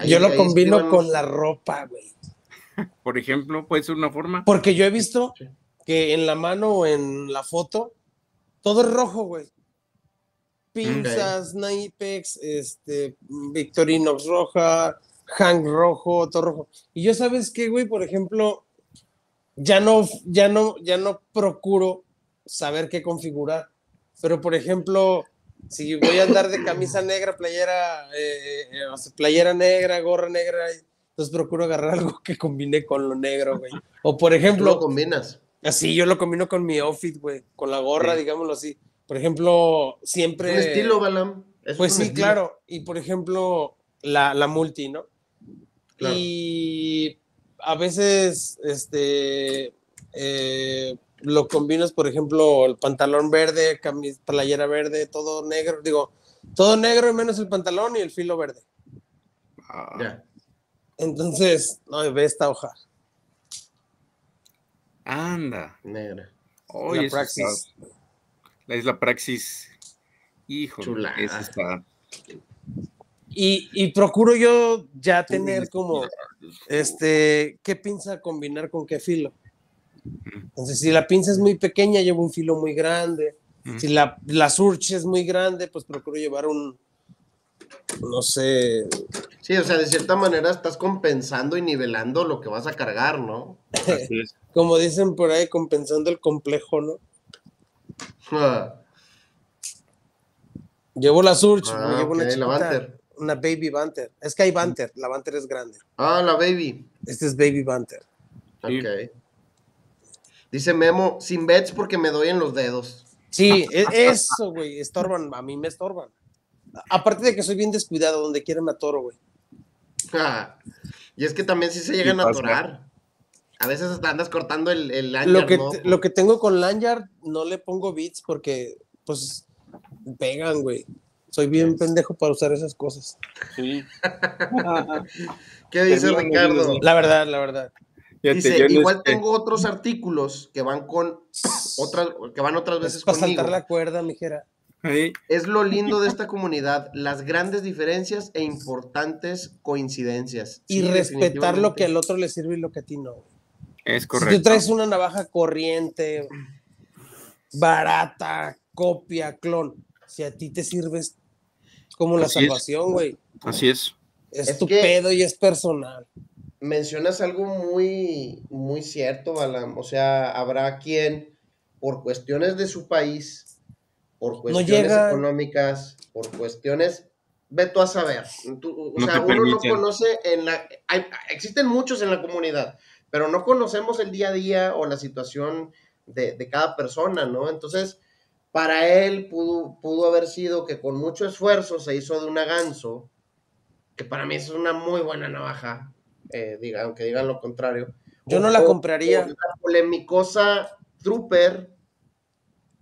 yo lo combino con la ropa, güey. Por ejemplo, puede ser una forma. Porque yo he visto que en la mano o en la foto, todo es rojo, güey pinzas, Nipex, este, Victorinox roja, Hank rojo, todo rojo. Y yo sabes qué, güey, por ejemplo, ya no, ya no, ya no procuro saber qué configurar. Pero por ejemplo, si voy a andar de camisa negra, playera, eh, eh, playera negra, gorra negra, entonces procuro agarrar algo que combine con lo negro, güey. O por ejemplo. lo combinas? Así, yo lo combino con mi outfit, güey, con la gorra, digámoslo así. Por ejemplo, siempre. Un estilo, Balam. pues sí, claro. Y por ejemplo, la, la multi, ¿no? Y a veces, este. Eh, lo combinas, por ejemplo, el pantalón verde, playera verde, todo negro, digo, todo negro y menos el pantalón y el filo verde. Ah. Ya. Entonces, no, ve esta hoja. Anda. Negra. Oye, praxis es la praxis. Hijo, esa está. Y, y, procuro yo ya tener como, este, qué pinza combinar con qué filo. Entonces, si la pinza es muy pequeña, llevo un filo muy grande. Si la, la surche es muy grande, pues procuro llevar un, no sé, Sí, o sea, de cierta manera estás compensando y nivelando lo que vas a cargar, ¿no? Así es. como dicen por ahí, compensando el complejo, ¿no? Ah, Llevo la Surge, Ah, una la Banter. una Baby Banter. Es que hay Banter, la Banter es grande. Ah, la baby. Este es Baby Banter. Ok. Dice Memo, sin bets porque me doy en los dedos. Sí, e- eso, güey, estorban, a mí me estorban. Aparte de que soy bien descuidado, donde quiera me atoro, güey. Ah, y es que también sí se llegan a atorar. A veces hasta andas cortando el, el Lo lanyard, que, ¿no? te- lo que tengo con Lanyard, no le pongo beats porque, pues, pegan, güey. Soy bien pendejo para usar esas cosas. Sí. ¿Qué dice Ricardo? La verdad, la verdad. Dice, igual este- tengo otros artículos que van con otras, que van otras veces Es para conmigo. saltar la cuerda, mijera. Es lo lindo de esta comunidad, las grandes diferencias e importantes coincidencias. Y Sí, respetar lo que al otro le sirve y lo que a ti no. Es Si correcto. tú traes una navaja corriente, barata, copia, clon, si a ti te sirves como la Así salvación, güey. Así es. Es, Es tu pedo y es personal. Mencionas algo muy, muy cierto, Balam. O sea, habrá quien, por cuestiones de su país, por cuestiones llega- económicas, por cuestiones, ve tú a saber. Tú- o No sea, uno no conoce en la... hay- existen muchos en la comunidad, pero no conocemos el día a día o la situación de, de cada persona, ¿no? Entonces, para él pudo, pudo haber sido que con mucho esfuerzo se hizo de una ganso, que para mí es una muy buena navaja, eh, diga, aunque digan lo contrario. Yo no la o- compraría. La polemicosa Trooper,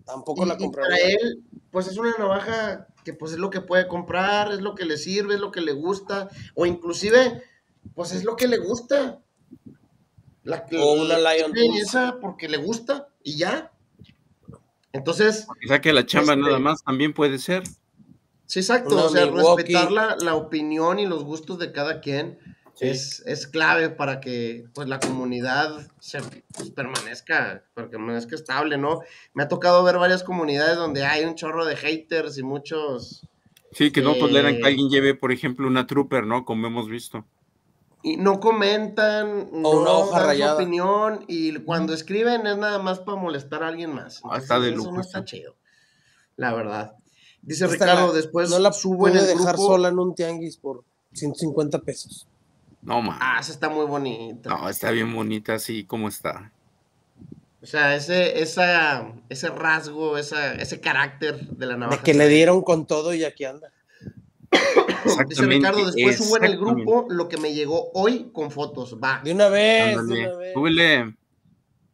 Tampoco y, la y para compraría. él, pues es una navaja que pues es lo que puede comprar, es lo que le sirve, es lo que le gusta, o inclusive, pues es lo que le gusta. La, O una Lion esa porque le gusta y ya. Entonces, O sea que la chamba Este- nada más también puede ser. sí, exacto, Una o sea, Milwaukee. respetar la, la opinión y los gustos de cada quien Sí. es, es clave para que pues la comunidad se pues, permanezca, para que permanezca estable, ¿no? Me ha tocado ver varias comunidades donde hay un chorro de haters y muchos Sí, que no Sí. toleran que alguien lleve, por ejemplo, una trooper, ¿no? Como hemos visto. Y no comentan, no una hoja dan su rayada. opinión y cuando escriben es nada más para molestar a alguien más. Ah, está de eso lujo no está chido. La verdad. Dice Esta Ricardo, la- después no la subo en pude el dejar grupo. sola en un tianguis por 150 pesos. No, man. Ah, esa está muy bonita. No, está bien bonita así como está. O sea, ese, esa, ese rasgo, esa, ese carácter de la navaja. De que le dieron con todo y aquí anda. Dice Ricardo, después subo en el grupo lo que me llegó hoy con fotos. Va. De una vez, de una vez. súbele.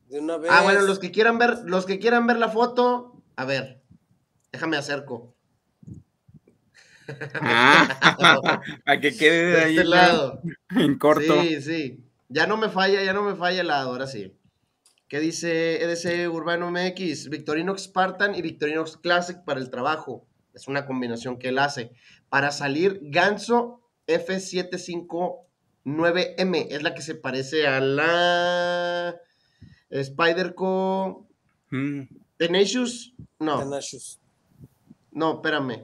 De una vez. Ah, bueno, los que quieran ver, los que quieran ver la foto, a ver, déjame acerco. Ah, a que quede De ahí este lado. en corto. Sí, sí. Ya no me falla, ya no me falla el lado, ahora sí. ¿Qué dice EDC Urbano MX? Victorinox Spartan y Victorinox Classic para el trabajo. Es una combinación que él hace. Para salir, Ganso F759M. Es la que se parece a la Spider-Co Mm, Tenacious. No, Tenachos. no, espérame.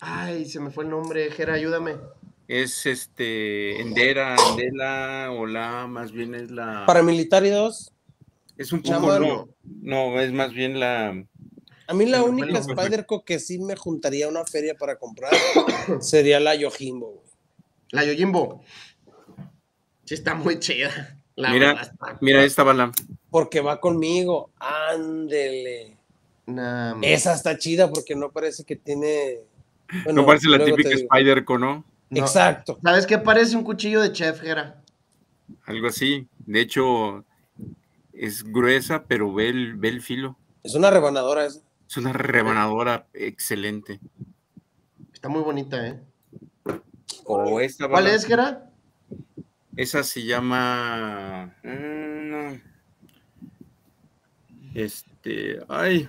Ay, se me fue el nombre. Jera, ayúdame. Es este Endera, Endela, o la, más bien es la. Paramilitary 2. Es un poco no, no, es más bien la. A mí la única nombre. Spider-Co que sí me juntaría a una feria para comprar sería la Yojimbo, güey. La Yojimbo. Sí, está muy chida. La Mira, Mira esta bala. Porque va conmigo. Ándele. Nah. Esa está chida porque no parece que tiene. bueno, no parece la típica. Spider-Co, ¿no? No. Exacto. ¿Sabes qué? Parece un cuchillo de chef, Jera. Algo así. De hecho, es gruesa, pero ve el, ve el filo. Es una rebanadora esa. Es una rebanadora excelente. Está muy bonita, ¿eh? O esta ¿Cuál es, Jera? Esa se llama. mm. Este. Ay.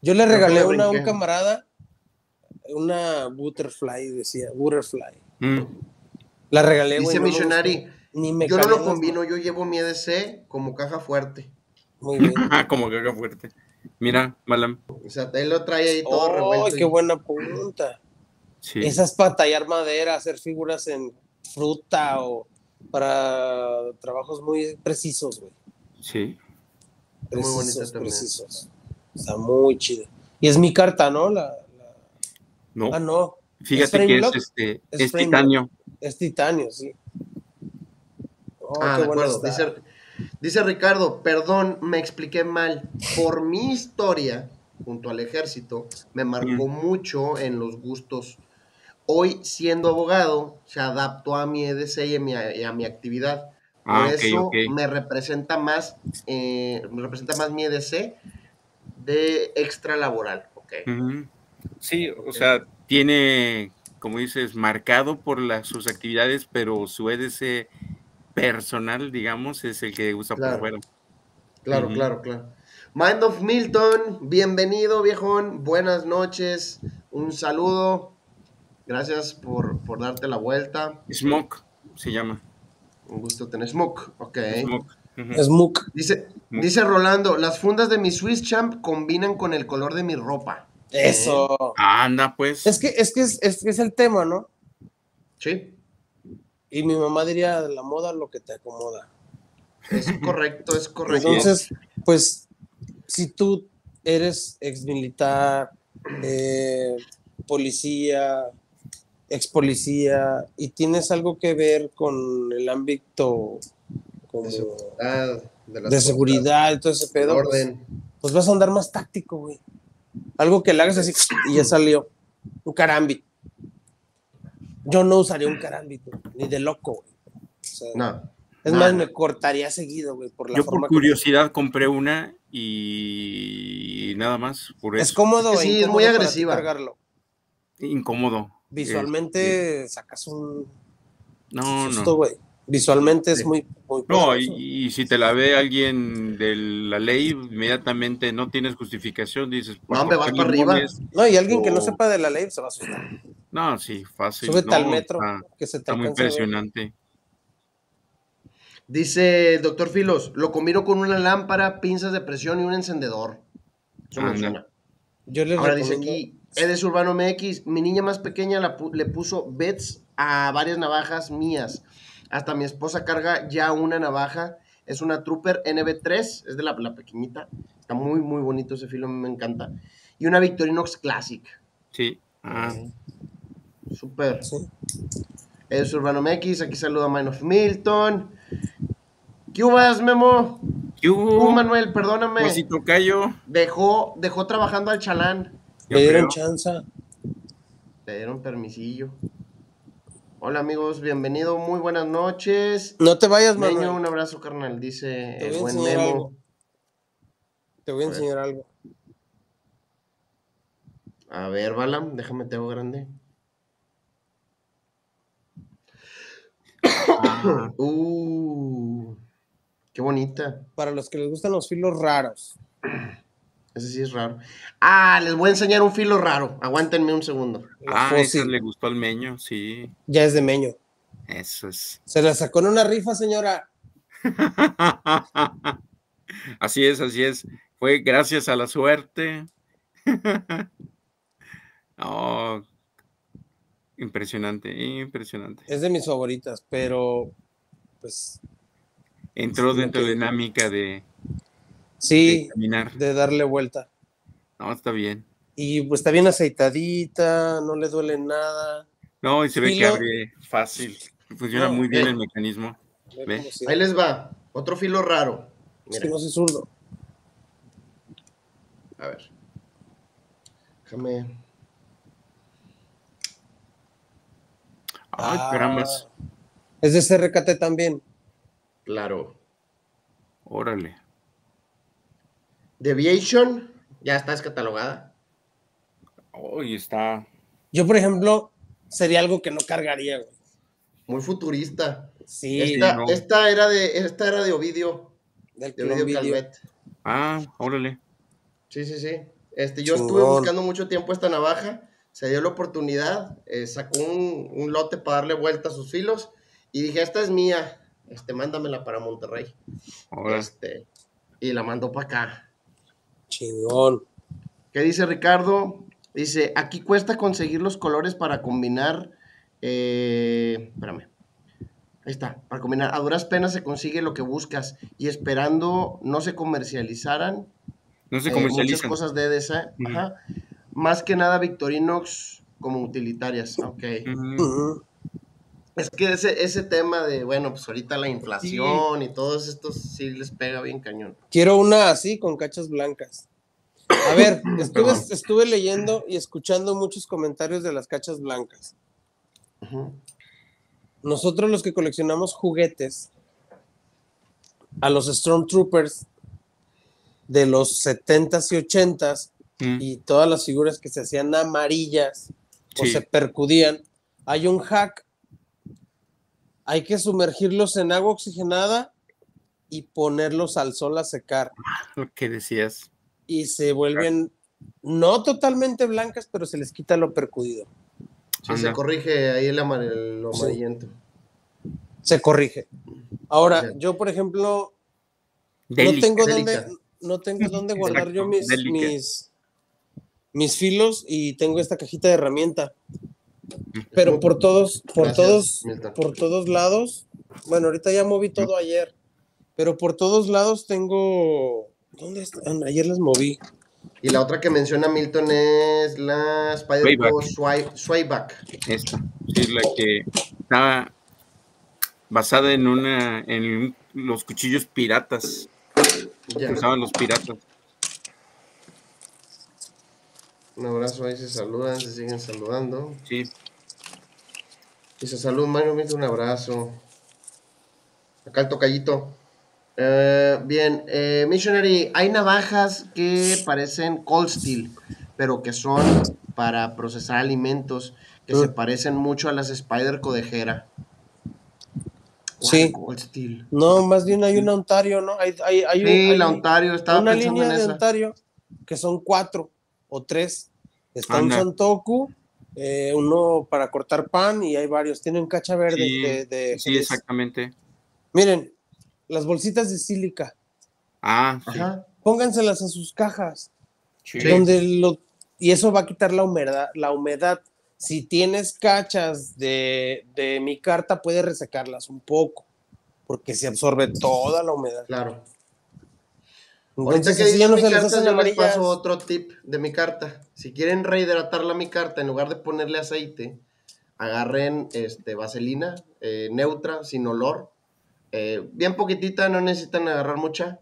Yo le regalé una a un camarada, una Butterfly, decía, Butterfly. mm, La regalé, güey. Dice no me Missionary. Ni me Yo no lo combino, yo llevo mi EDC como caja fuerte. Muy bien. como caga fuerte. Mira, Malam. O sea, él lo trae ahí todo ¡Ay, revuelto. qué y- buena punta! Sí. Esa es para tallar madera, hacer figuras en fruta o para trabajos muy precisos, güey. Sí. Muy bonita Precisos, también. precisos. Está muy chido. Y es mi carta, ¿no? La, la- No. Ah, no. Fíjate que es este, Es titanio. Es titanio, sí. Oh, Ah, qué de acuerdo. Dice, dice Ricardo, perdón, me expliqué mal. Por mi historia, junto al ejército, me marcó mucho en los gustos. Hoy, siendo abogado, se adaptó a mi EDC y a mi, y a mi actividad. Por Ah, eso me representa más, eh, me representa más mi EDC de extra laboral. Ok. Ujú. Sí, o sea, tiene, como dices, marcado por las, sus actividades, pero su EDC personal, digamos, es el que usa Claro. por fuera. Claro, claro, claro. Mind of Milton, bienvenido, viejón. Buenas noches. Un saludo. Gracias por, por darte la vuelta. Smoke se llama. Un gusto tener Smoke. Ok. Smoke. Dice, dice Rolando, las fundas de mi Swiss Champ combinan con el color de mi ropa. Eso. Anda, pues. Es que, es que es, es que es el tema, ¿no? Sí, Y mi mamá diría, la moda lo que te acomoda. es correcto, es correcto. Entonces, pues, si tú eres ex militar, eh, policía, ex policía, y tienes algo que ver con el ámbito como de seguridad, de, seguridad y todo ese pedo, pues, pues vas a andar más táctico, güey. Algo que le hagas así y ya salió. Un carambi. Yo no usaría un carambi, güey, ni de loco, güey. O sea, No. es no, más, no. me cortaría seguido, güey, por la Yo forma por que- curiosidad compré una y nada más, por Es cómodo, Es que sí, es muy agresiva. cargarlo. Incómodo. Visualmente sacas un No, susto, no. güey. Visualmente es muy, muy No, y, y si te la ve alguien de la ley, inmediatamente no tienes justificación, dices, pues, No, ¿por vas para arriba. pones? No, y alguien que no sepa de la ley se va a asustar. No, sí, fácil. Súbete no, al metro, Está, que se te está muy impresionante. Dice el doctor Filos, lo combino con una lámpara, pinzas de presión y un encendedor. Eso me. Yo les Ahora dice recomiendo- aquí, Edes Urbano MX, mi niña más pequeña la pu- le puso bets a varias navajas mías. Hasta mi esposa carga ya una navaja. Es una Trooper NB3, es de la, la pequeñita. Está muy, muy bonito ese filo, a mí me encanta. Y una Victorinox Classic. Sí. Ah, Súper. Sí. Edes Urbano MX, aquí saluda Mine of Milton. ¿Qué hubas, Memo? ¿Qué hubo? Uh, Manuel, perdóname. Pues si tocayo. Dejó, dejó trabajando al chalán. yo Le dieron chance. Le dieron permisillo. Hola amigos, bienvenido, muy buenas noches. No te vayas, Manuel. un abrazo, carnal, dice el buen Memo. algo. Te voy a A ver. enseñar algo. A ver, Balam, déjame te hago grande. Uh, qué bonita. Para los que les gustan los filos raros. Ese sí es raro. Ah, les voy a enseñar un filo raro. Aguántenme un segundo. Ah, fósil. le gustó al meño, sí. Ya es de meño. Eso es. Se la sacó en una rifa, señora. así es, así es. Fue gracias a la suerte. oh, impresionante, impresionante. Es de mis favoritas, pero pues Entró dentro de la dinámica de, de sí, caminar. de darle vuelta. No, está bien. Y pues está bien aceitadita, no le duele nada. No, y se ve que Filo- abre fácil. Funciona No, muy bien eh. el mecanismo. Ve Ve. Ahí les va. Otro filo raro. Es Mira, que no soy zurdo. a ver. Déjame. Ay, Ah, carambas. Es de CRKT también. Claro. Órale. Deviation, ya está descatalogada. Hoy está. Yo, por ejemplo, sería algo que no cargaría, güey. Muy futurista. Sí, esta, no. esta era de, esta era de Ovidio. del De Ovidio. Calvet. Ah, órale. Sí, sí, sí. Este, yo estuve buscando mucho tiempo esta navaja, se dio la oportunidad, eh, sacó un, un lote para darle vuelta a sus filos y dije, esta es mía, este, mándamela para Monterrey. Este, y la mandó para acá. Chingón. ¿Qué dice Ricardo? Dice, aquí cuesta conseguir los colores para combinar. eh, espérame. Ahí está, para combinar. A duras penas se consigue lo que buscas y esperando no se comercializaran No se eh, muchas comercializan. cosas de EDSA. Ujú. Ajá. Más que nada Victorinox como utilitarias. Ok. Ujú. Es que ese, ese tema de, bueno, pues ahorita la inflación y todos estos sí les pega bien cañón. Quiero una así con cachas blancas. A ver, estuve, estuve leyendo y escuchando muchos comentarios de las cachas blancas. Nosotros los que coleccionamos juguetes, a los Stormtroopers de los 70s y 80s Mm, y todas las figuras que se hacían amarillas o se percudían, hay un hack. Hay que sumergirlos en agua oxigenada y ponerlos al sol a secar. Lo que decías. Y se vuelven no totalmente blancas, pero se les quita lo percudido. Sí, se corrige ahí el, el Sí. amarillento. Se corrige. Ahora, Ya. yo, por ejemplo, no tengo Delica. dónde, no tengo dónde guardar Exacto, yo mis, mis filos y tengo esta cajita de herramienta. Pero por todos, por Gracias, todos, Milton. por todos lados, bueno, ahorita ya moví todo ayer, pero por todos lados tengo, ¿dónde están? Ayer las moví. Y la otra que menciona Milton es la Spider-Co Sway- Swayback. Esta. Sí, es la que estaba basada en una en los cuchillos piratas que Ya. usaban los piratas. Un abrazo ahí, se saludan, se siguen saludando. Sí. Dice salud, Mario, Milton, un abrazo. Acá el tocallito. Eh, bien, eh, Missionary, hay navajas que parecen cold steel, pero que son para procesar alimentos, que se Mm. parecen mucho a las Spider Codejera. Sí. Cold steel. No, más bien hay una Ontario, ¿no? Hay, hay, hay un- Sí, hay la Ontario, estaba una pensando línea en de esa. Ontario que son cuatro o tres. Está Anda. un Santoku, eh, uno para cortar pan y hay varios. Tienen cacha verde Sí, de, de sí, exactamente. Miren, las bolsitas de sílica, Ah, sí. Ajá. pónganselas a sus cajas. Sí. Donde lo, y eso va a quitar la humedad, la humedad. Si tienes cachas de, de mi carta, puedes resecarlas un poco, porque se absorbe toda la humedad. Claro. Ahorita Entonces, que así dice ya no se les hacen yo les amarillas. paso otro tip de mi carta. Si quieren rehidratarla mi carta, en lugar de ponerle aceite, agarren este, vaselina eh, neutra, sin olor. eh, bien poquitita, no necesitan agarrar mucha.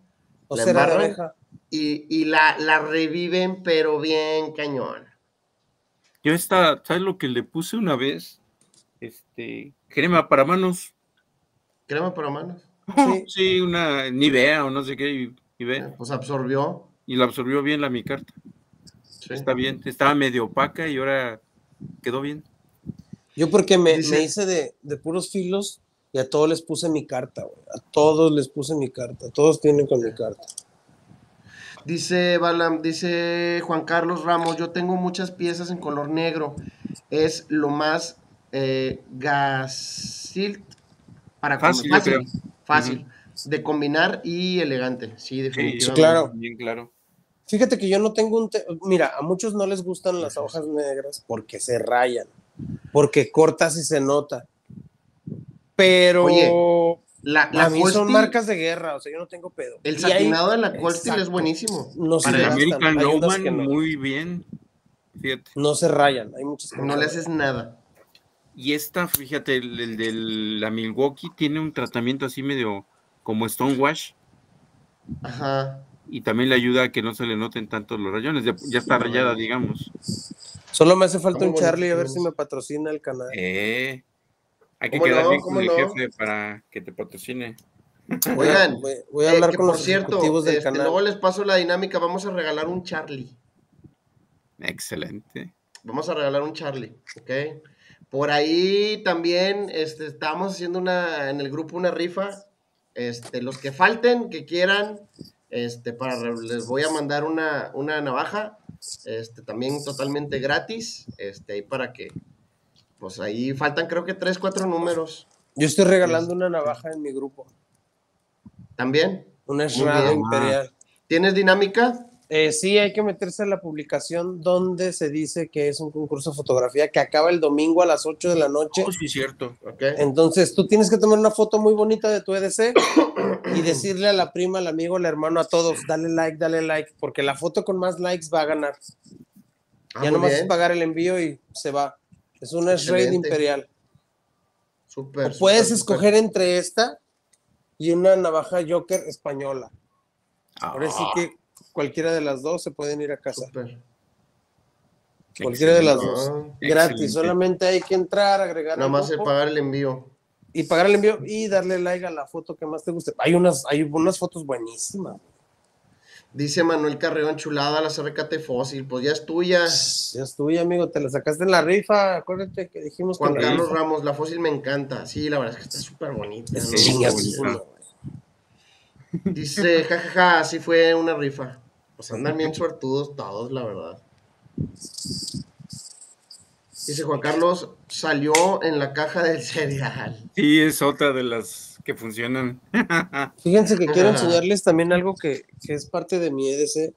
O la cera de embarran abeja. y, y la, la reviven, pero bien cañón. Yo esta, ¿sabes lo que le puse una vez? Este, crema para manos. Crema para manos. Sí. Sí, una Nivea o no sé qué, y, ve, Eh, Pues absorbió. y la absorbió bien la mi carta. sí. Está bien, estaba medio opaca y ahora quedó bien. Yo porque me, me hice de, de puros filos y a todos les puse mi carta, güey. A todos les puse mi carta. Todos tienen con mi carta. Dice Balam, dice Juan Carlos Ramos, yo tengo muchas piezas en color negro. Es lo más eh, gasil para Fácil, yo creo. fácil de combinar y elegante. Sí, definitivamente. claro. Bien claro. Fíjate que yo no tengo un... te- Mira, a muchos no les gustan las hojas negras porque se rayan, porque cortas y se nota. Pero Oye, La, la a mí Cold son marcas de guerra, o sea, yo no tengo pedo. El satinado de la Cold Steel es buenísimo. No se Para American no. muy bien. Fíjate. No se rayan, hay muchas que No le haces nada. Y esta, fíjate, el, el de la Milwaukee tiene un tratamiento así medio como Stonewash Ajá. y también le ayuda a que no se le noten tanto los rayones. Ya, ya está rayada, digamos. Solo me hace falta un Charlie a ver si me patrocina el canal. Eh, hay que ¿Cómo quedar no? bien ¿Cómo con el no? jefe para que te patrocine. Oigan, voy, voy a eh, hablar que con por los cierto, ejecutivos del este, canal. luego les paso la dinámica. Vamos a regalar un Charlie. Excelente. Vamos a regalar un Charlie, ¿ok? Por ahí también este, estamos haciendo una, en el grupo una rifa. Este, los que falten, que quieran, este, para, les voy a mandar una, una navaja, este, también totalmente gratis, este, ahí para que, pues ahí faltan creo que tres, cuatro números. Yo estoy regalando una navaja en mi grupo, También, una bien. Imperial. ¿tienes dinámica? Eh, sí, hay que meterse a la publicación donde se dice que es un concurso de fotografía que acaba el domingo a las 8 de la noche. Oh, sí, cierto. Ok. Entonces tú tienes que tomar una foto muy bonita de tu EDC y decirle a la prima, al amigo, al hermano, a todos, dale like, dale like, porque la foto con más likes va a ganar. Ah, ya nomás bien. es pagar el envío y se va. Es una raid imperial. Súper. O puedes súper, escoger entre esta y una navaja Joker española. Ah, Ahora sí que cualquiera de las dos se pueden ir a casa. súper. Cualquiera de las dos. Ah, Gratis, Excelente. solamente hay que entrar, agregar Nada más el pagar el envío. y pagar el envío y darle like a la foto que más te guste. Hay unas, hay unas fotos buenísimas. Dice Manuel Carreón, chulada la CRKT fósil. Pues ya es tuya. Ya es tuya, amigo, te la sacaste en la rifa. Acuérdate que dijimos Juan que Carlos rifa. Ramos, la fósil me encanta. Sí, la verdad es que está súper bonita. Sí, ¿no? Güey. Dice, jajaja, sí fue una rifa. Pues andan bien suertudos todos, la verdad. Dice Juan Carlos, salió en la caja del cereal. Sí, es otra de las que funcionan. Fíjense que quiero enseñarles también algo que, que es parte de mi EDC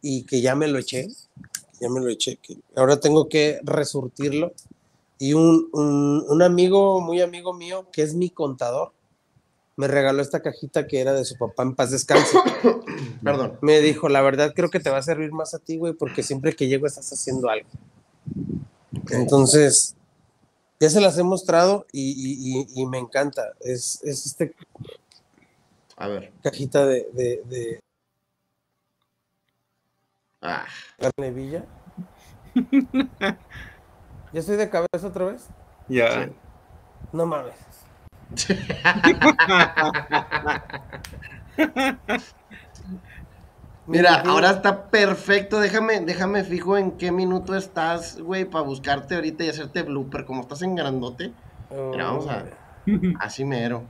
y que ya me lo eché. Ya me lo eché. Que ahora tengo que resurtirlo. Y un, un, un amigo, muy amigo mío, que es mi contador, me regaló esta cajita que era de su papá en paz descanse. Perdón. me dijo, la verdad creo que te va a servir más a ti, güey, porque siempre que llego estás haciendo algo. Entonces, ya se las he mostrado y, y- y- y me encanta. Es, es este A ver. cajita de, de, de Ah, carne villa. ¿Ya estoy de cabeza otra vez? Ya. Sí. No mames. Mira, Mi- ahora está perfecto. Déjame, déjame fijo en qué minuto estás, güey, para buscarte ahorita y hacerte blooper. Como estás en grandote, Mira, vamos a- así mero.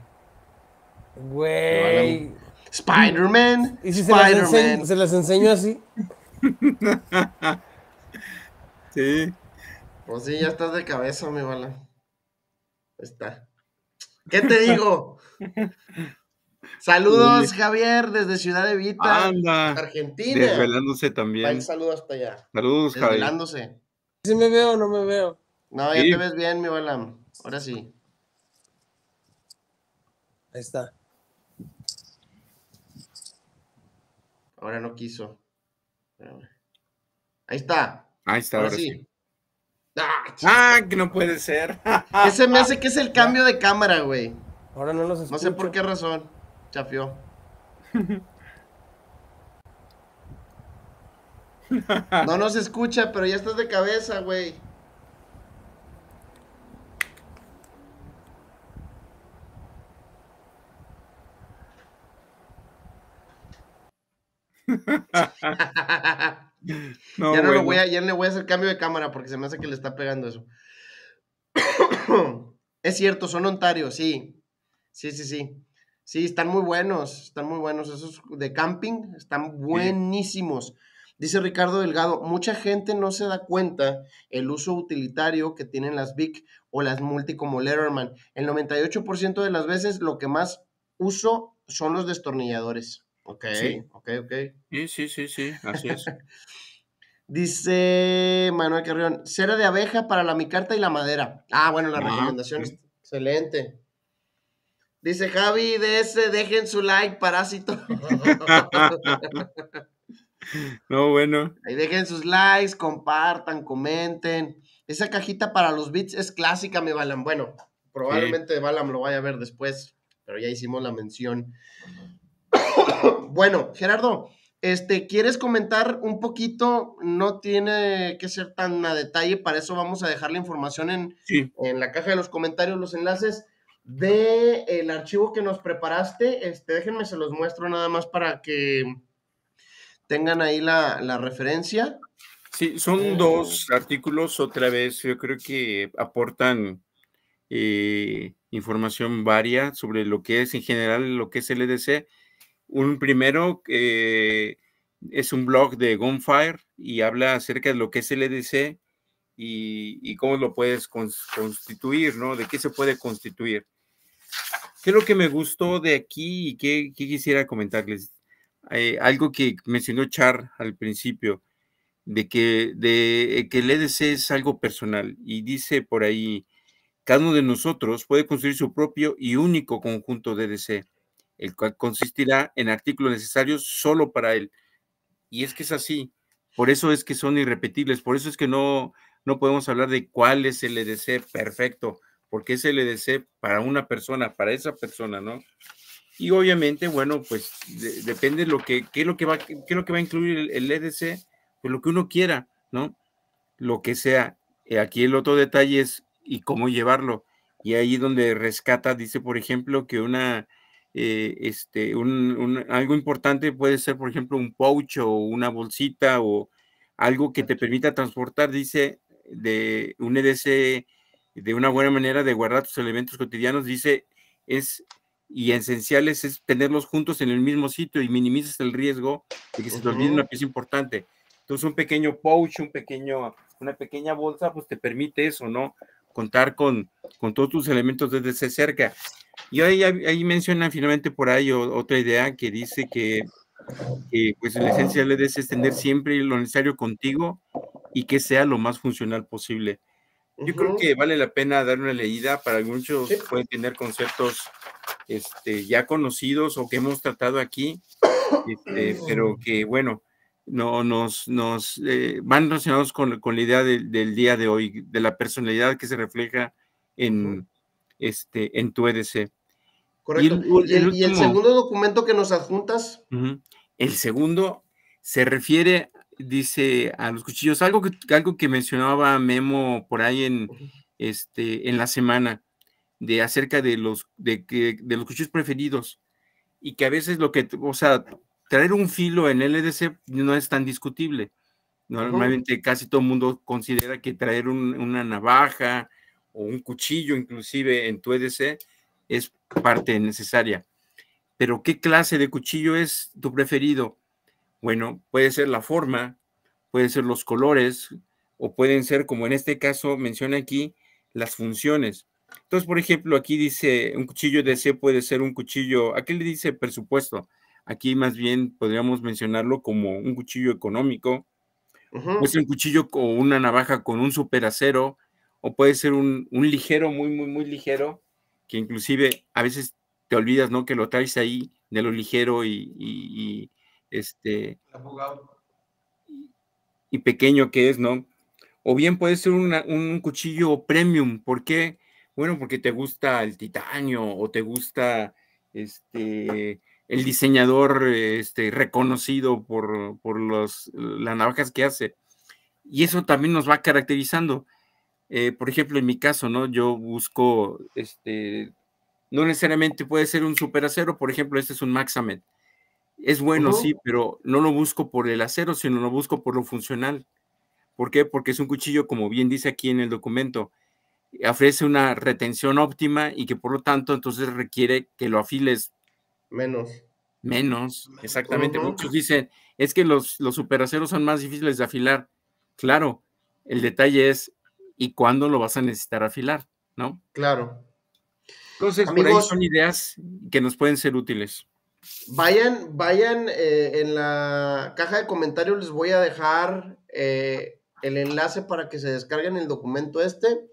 Güey. Spider-Man. ¿Y si se las, enseño, Spider-Man. se las enseño así? Sí. Pues sí, ya estás de cabeza, mi bala. Está. ¿Qué te digo? Saludos, Javier, desde Ciudad de Vita, Anda. Argentina. Desvelándose también. saludo hasta allá. Saludos, Javi. Desvelándose. ¿Sí me veo o no me veo? No, ya Sí. te ves bien, mi bala. Ahora sí. Ahí está. Ahora no quiso. Ahí está. Ahí está, Ahora ahora sí. sí. Ah, Ah, que no puede ser. Ese me hace que es el cambio de cámara, güey. Ahora no los No escucho. sé por qué razón. Chafió. No nos escucha, pero ya estás de cabeza, güey. No, ya no bueno. lo voy a, ya no le voy a hacer cambio de cámara porque se me hace que le está pegando eso. es cierto, son Ontario, sí. Sí, sí, sí. Sí, están muy buenos, están muy buenos. Esos de camping están buenísimos. Dice Ricardo Delgado, mucha gente no se da cuenta el uso utilitario que tienen las Vic o las Multi como Letterman. El 98% de las veces lo que más uso son los destornilladores. Ok, Sí. ok, ok. Sí, sí, sí, sí, así es. Dice Manuel Carrión, cera de abeja para la micarta y la madera. Ah, bueno, la Ah, recomendación sí. es excelente. Dice Javi DS, dejen su like, parásito. No, bueno. Ahí dejen sus likes, compartan, comenten. Esa cajita para los bits es clásica, mi Balam. Bueno, probablemente Balam lo vaya a ver después, pero ya hicimos la mención. bueno, Gerardo, este, ¿quieres comentar un poquito? No tiene que ser tan a detalle, para eso vamos a dejar la información en, Sí. en la caja de los comentarios, los enlaces de el archivo que nos preparaste. Este, déjenme, se los muestro nada más para que tengan ahí la, la referencia. Sí, son dos artículos otra vez, yo creo que aportan eh, información varia sobre lo que es en general lo que es el EDC. Un primero es un blog de Gunfire y habla acerca de lo que es el EDC y, cómo lo puedes cons- constituir, ¿no? De qué se puede constituir. ¿Qué es lo que me gustó de aquí y qué, qué quisiera comentarles? eh, algo que mencionó Char al principio, de que, de que el EDC es algo personal y dice por ahí, cada uno de nosotros puede construir su propio y único conjunto de EDC, el cual consistirá en artículos necesarios solo para él. Y es que es así, por eso es que son irrepetibles, por eso es que no, no podemos hablar de cuál es el EDC perfecto, porque es el EDC para una persona, para esa persona, ¿no? Y obviamente, bueno, pues depende de lo que, qué es lo que va, qué es lo que va a incluir el, el EDC, pues lo que uno quiera, ¿no? Lo que sea. Eh, aquí el otro detalle es y cómo llevarlo. Y ahí donde rescata, dice, por ejemplo, que una, eh, este, un, algo importante puede ser, por ejemplo, un pouch o una bolsita o algo que te permita transportar, dice, de un EDC de una buena manera de guardar tus elementos cotidianos, dice, es y esenciales es tenerlos juntos en el mismo sitio y minimizas el riesgo de que se te olvide una pieza importante. Entonces, un pequeño pouch, un pequeño, una pequeña bolsa, pues te permite eso, ¿no? Contar con, con todos tus elementos desde cerca. Y ahí, ahí mencionan finalmente por ahí otra idea que dice que, que pues la esencia del EDS es tener siempre lo necesario contigo y que sea lo más funcional posible. Yo creo que vale la pena dar una leída, para muchos pueden tener conceptos este, ya conocidos o que hemos tratado aquí, este, pero que bueno, no, nos, nos eh, van relacionados con, con la idea del día de hoy, de la personalidad que se refleja en, este, en tu EDC. Correcto. ¿Y el, segundo documento que nos adjuntas? El segundo se refiere, dice, a los cuchillos, algo que, algo que mencionaba Memo por ahí en, este, en la semana, de acerca de los, de, que, de los cuchillos preferidos, y que a veces lo que, o sea, traer un filo en LDC no es tan discutible. Normalmente casi todo el mundo considera que traer una navaja o un cuchillo inclusive en tu EDC es parte necesaria. Pero ¿qué clase de cuchillo es tu preferido? Bueno, puede ser la forma, pueden ser los colores o pueden ser, como en este caso menciona aquí, las funciones. Entonces, por ejemplo, aquí dice un cuchillo EDC puede ser un cuchillo, aquí le dice presupuesto, Aquí más bien podríamos mencionarlo como un cuchillo económico, puede ser un cuchillo o una navaja con un super acero, o puede ser un, ligero, muy, muy, muy ligero, que inclusive a veces te olvidas, ¿no? Que lo traes ahí de lo ligero y, este y pequeño que es, ¿no? O bien puede ser un cuchillo premium, ¿por qué? Bueno, porque te gusta el titanio o te gusta este el diseñador este, reconocido por, por los, las navajas que hace. Y eso también nos va caracterizando. Eh, por ejemplo, en mi caso, ¿no? Yo busco, este, no necesariamente puede ser un super acero, por ejemplo, este es un Maxamet. Es bueno, sí, pero no lo busco por el acero, sino lo busco por lo funcional. ¿Por qué? Porque es un cuchillo, como bien dice aquí en el documento, ofrece una retención óptima y que por lo tanto entonces requiere que lo afiles Menos. Menos, exactamente. Muchos dicen, es que los, los superaceros son más difíciles de afilar. Claro, el detalle es, ¿y cuándo lo vas a necesitar afilar? ¿No? Claro. Entonces, por ahí son ideas que nos pueden ser útiles. Vayan, vayan eh, en la caja de comentarios, les voy a dejar eh, el enlace para que se descarguen el documento este.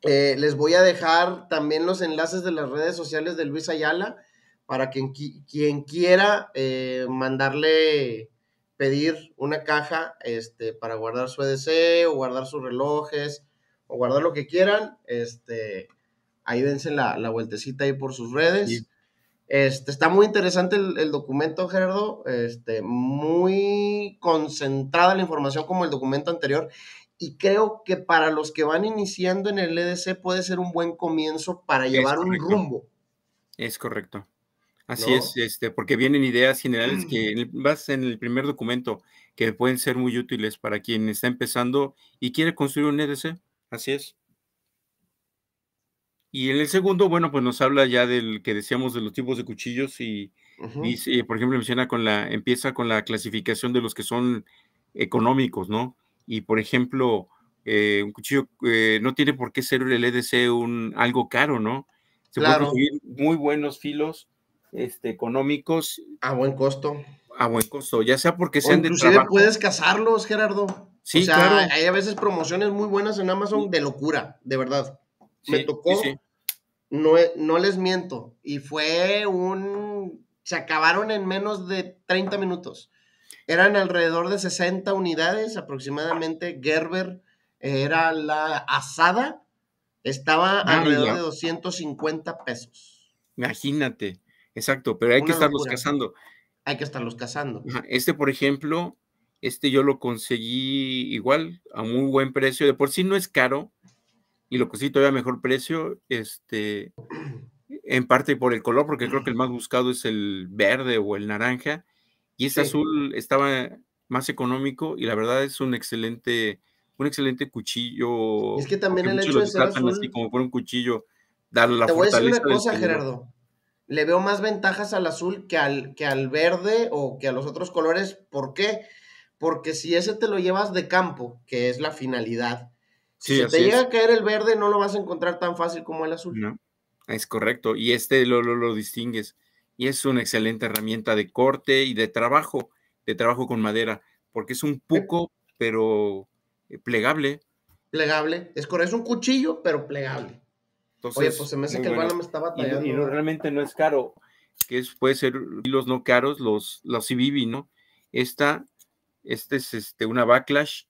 Eh, les voy a dejar también los enlaces de las redes sociales de Luis Ayala para quien, quien quiera eh, mandarle pedir una caja este, para guardar su EDC o guardar sus relojes o guardar lo que quieran, este, ahí dense la, la vueltecita ahí por sus redes. Este, está muy interesante el, documento, Gerardo, este, muy concentrada la información como el documento anterior y creo que para los que van iniciando en el EDC puede ser un buen comienzo para llevar un rumbo. Es correcto. Así es, este, porque vienen ideas generales que vas en el primer documento que pueden ser muy útiles para quien está empezando y quiere construir un EDC. Así es. Y en el segundo, bueno, pues nos habla ya del que decíamos de los tipos de cuchillos y, por ejemplo, menciona con la, empieza con la clasificación de los que son económicos, ¿no? Y por ejemplo, eh, un cuchillo eh, no tiene por qué ser el EDC un algo caro, ¿no? Se puede conseguir muy buenos filos este, económicos. A buen costo. A buen costo, ya sea porque O sean de inclusive trabajo. puedes cazarlos, Gerardo. Sí, o sea, claro. hay a veces promociones muy buenas en Amazon de locura, de verdad. me tocó. sí. No, no les miento. Y fue un... Se acabaron en menos de 30 minutos. Eran alrededor de 60 unidades aproximadamente. Gerber era la asada. Estaba alrededor ya. de 250 pesos. Imagínate. Exacto, pero hay que estarlos locura. cazando. Hay que estarlos cazando. Este, por ejemplo, este yo lo conseguí igual a muy buen precio. De por sí no es caro y lo conseguí todavía a mejor precio. Este, en parte por el color, porque creo que el más buscado es el verde o el naranja. Y este Sí. azul estaba más económico y la verdad es un excelente, un excelente cuchillo. Es que también el hecho de ser azul- así como por un cuchillo. Dar la Te voy a decir una cosa. Gerardo. Le veo más ventajas al azul que al, que al verde o que a los otros colores. ¿Por qué? Porque si ese te lo llevas de campo, que es la finalidad, si Sí, te llega es. a caer el verde, no lo vas a encontrar tan fácil como el azul. No, es correcto. Y este lo, lo, lo distingues. Y es una excelente herramienta de corte y de trabajo, de trabajo con madera, porque es un puco, pero eh, plegable. Plegable. Es correcto, es un cuchillo, pero plegable. Entonces, Oye, pues se me hace que el bueno. me está Y, batallando. y no- realmente no es caro, que es, puede ser los no caros, los, los Civivi, ¿no? Esta, este es este, una backlash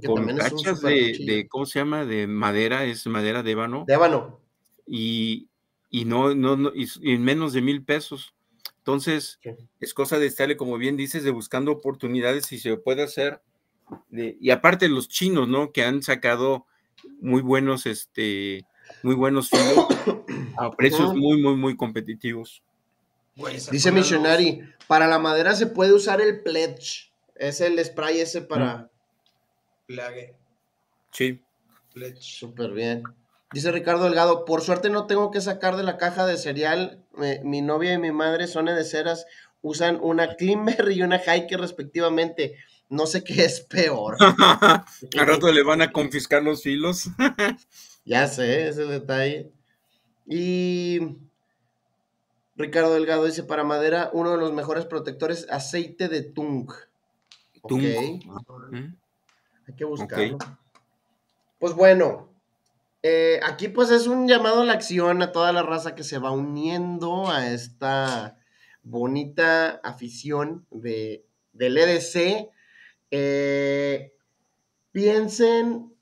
que con cachas de, ¿cómo se llama? De madera, es madera de ébano. De ébano. y, y no, no, no y, y en menos de mil pesos. Entonces, Sí. es cosa de estarle, como bien dices, de buscando oportunidades si se puede hacer. de- y aparte los chinos, ¿no? Que han sacado muy buenos, este, muy buenos filos a precios muy, muy, muy competitivos. Dice Missionary, para la madera se puede usar el pledge. Es el spray ese para... Plague. Sí. Pledge. Súper bien. Dice Ricardo Delgado, por suerte no tengo que sacar de la caja de cereal. Mi novia y mi madre son de ceras, usan una Climber y una Hiker respectivamente. No sé qué es peor. Al rato le van a confiscar los filos. Ya sé, ese es el detalle. Y Ricardo Delgado dice, para madera, uno de los mejores protectores, aceite de tung. Tung. Ok, ¿Mm? hay que buscarlo. Pues bueno, eh, aquí pues es un llamado a la acción a toda la raza que se va uniendo a esta bonita afición de, del EDC. Eh, piensen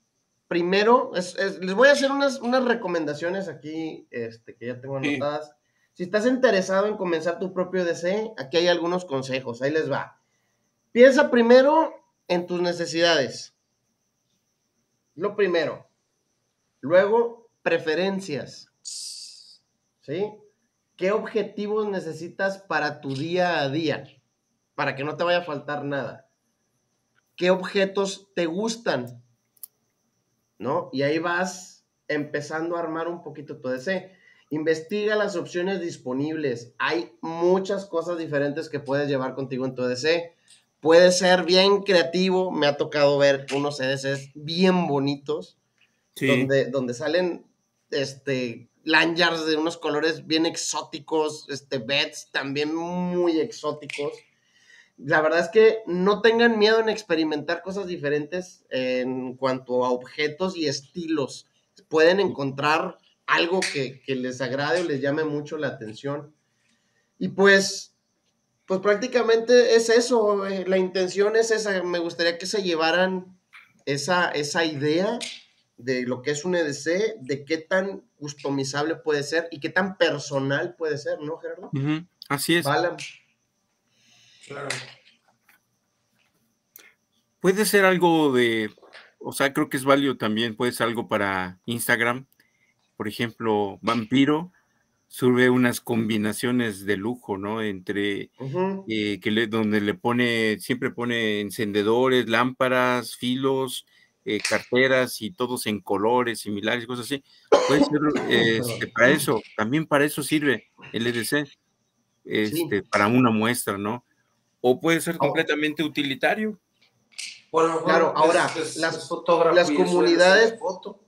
primero, es- es- les voy a hacer unas, unas recomendaciones aquí este, que ya tengo Sí. anotadas. Si estás interesado en comenzar tu propio EDC, aquí hay algunos consejos, ahí les va. Piensa primero en tus necesidades. Lo primero. Luego, preferencias. ¿Sí? ¿Qué objetivos necesitas para tu día a día? Para que no te vaya a faltar nada. ¿Qué objetos te gustan? ¿No? Y ahí vas empezando a armar un poquito tu DC. Investiga las opciones disponibles. Hay muchas cosas diferentes que puedes llevar contigo en tu EDC. Puede ser bien creativo. Me ha tocado ver unos EDCs bien bonitos Sí. donde, donde salen este, lanyards de unos colores bien exóticos, este, beds también muy exóticos. La verdad es que no tengan miedo en experimentar cosas diferentes en cuanto a objetos y estilos. Pueden encontrar algo que, que les agrade o les llame mucho la atención. Y pues, pues prácticamente es eso. eh, La intención es esa. Me gustaría que se llevaran esa, esa idea de lo que es un EDC, de qué tan customizable puede ser y qué tan personal puede ser, ¿no, Gerardo? Así es. Balam. Claro. Puede ser algo de, o sea, creo que es válido también, puede ser algo para Instagram. Por ejemplo, Vampiro sube unas combinaciones de lujo, ¿no? Entre eh, que le, donde le pone, siempre pone encendedores, lámparas, filos, eh, carteras y todos en colores similares, cosas así. Puede ser este, para eso, también para eso sirve el EDC, este, para una muestra, ¿no? O puede ser completamente utilitario. Bueno, Claro, ahora, las- las y eso comunidades- es foto.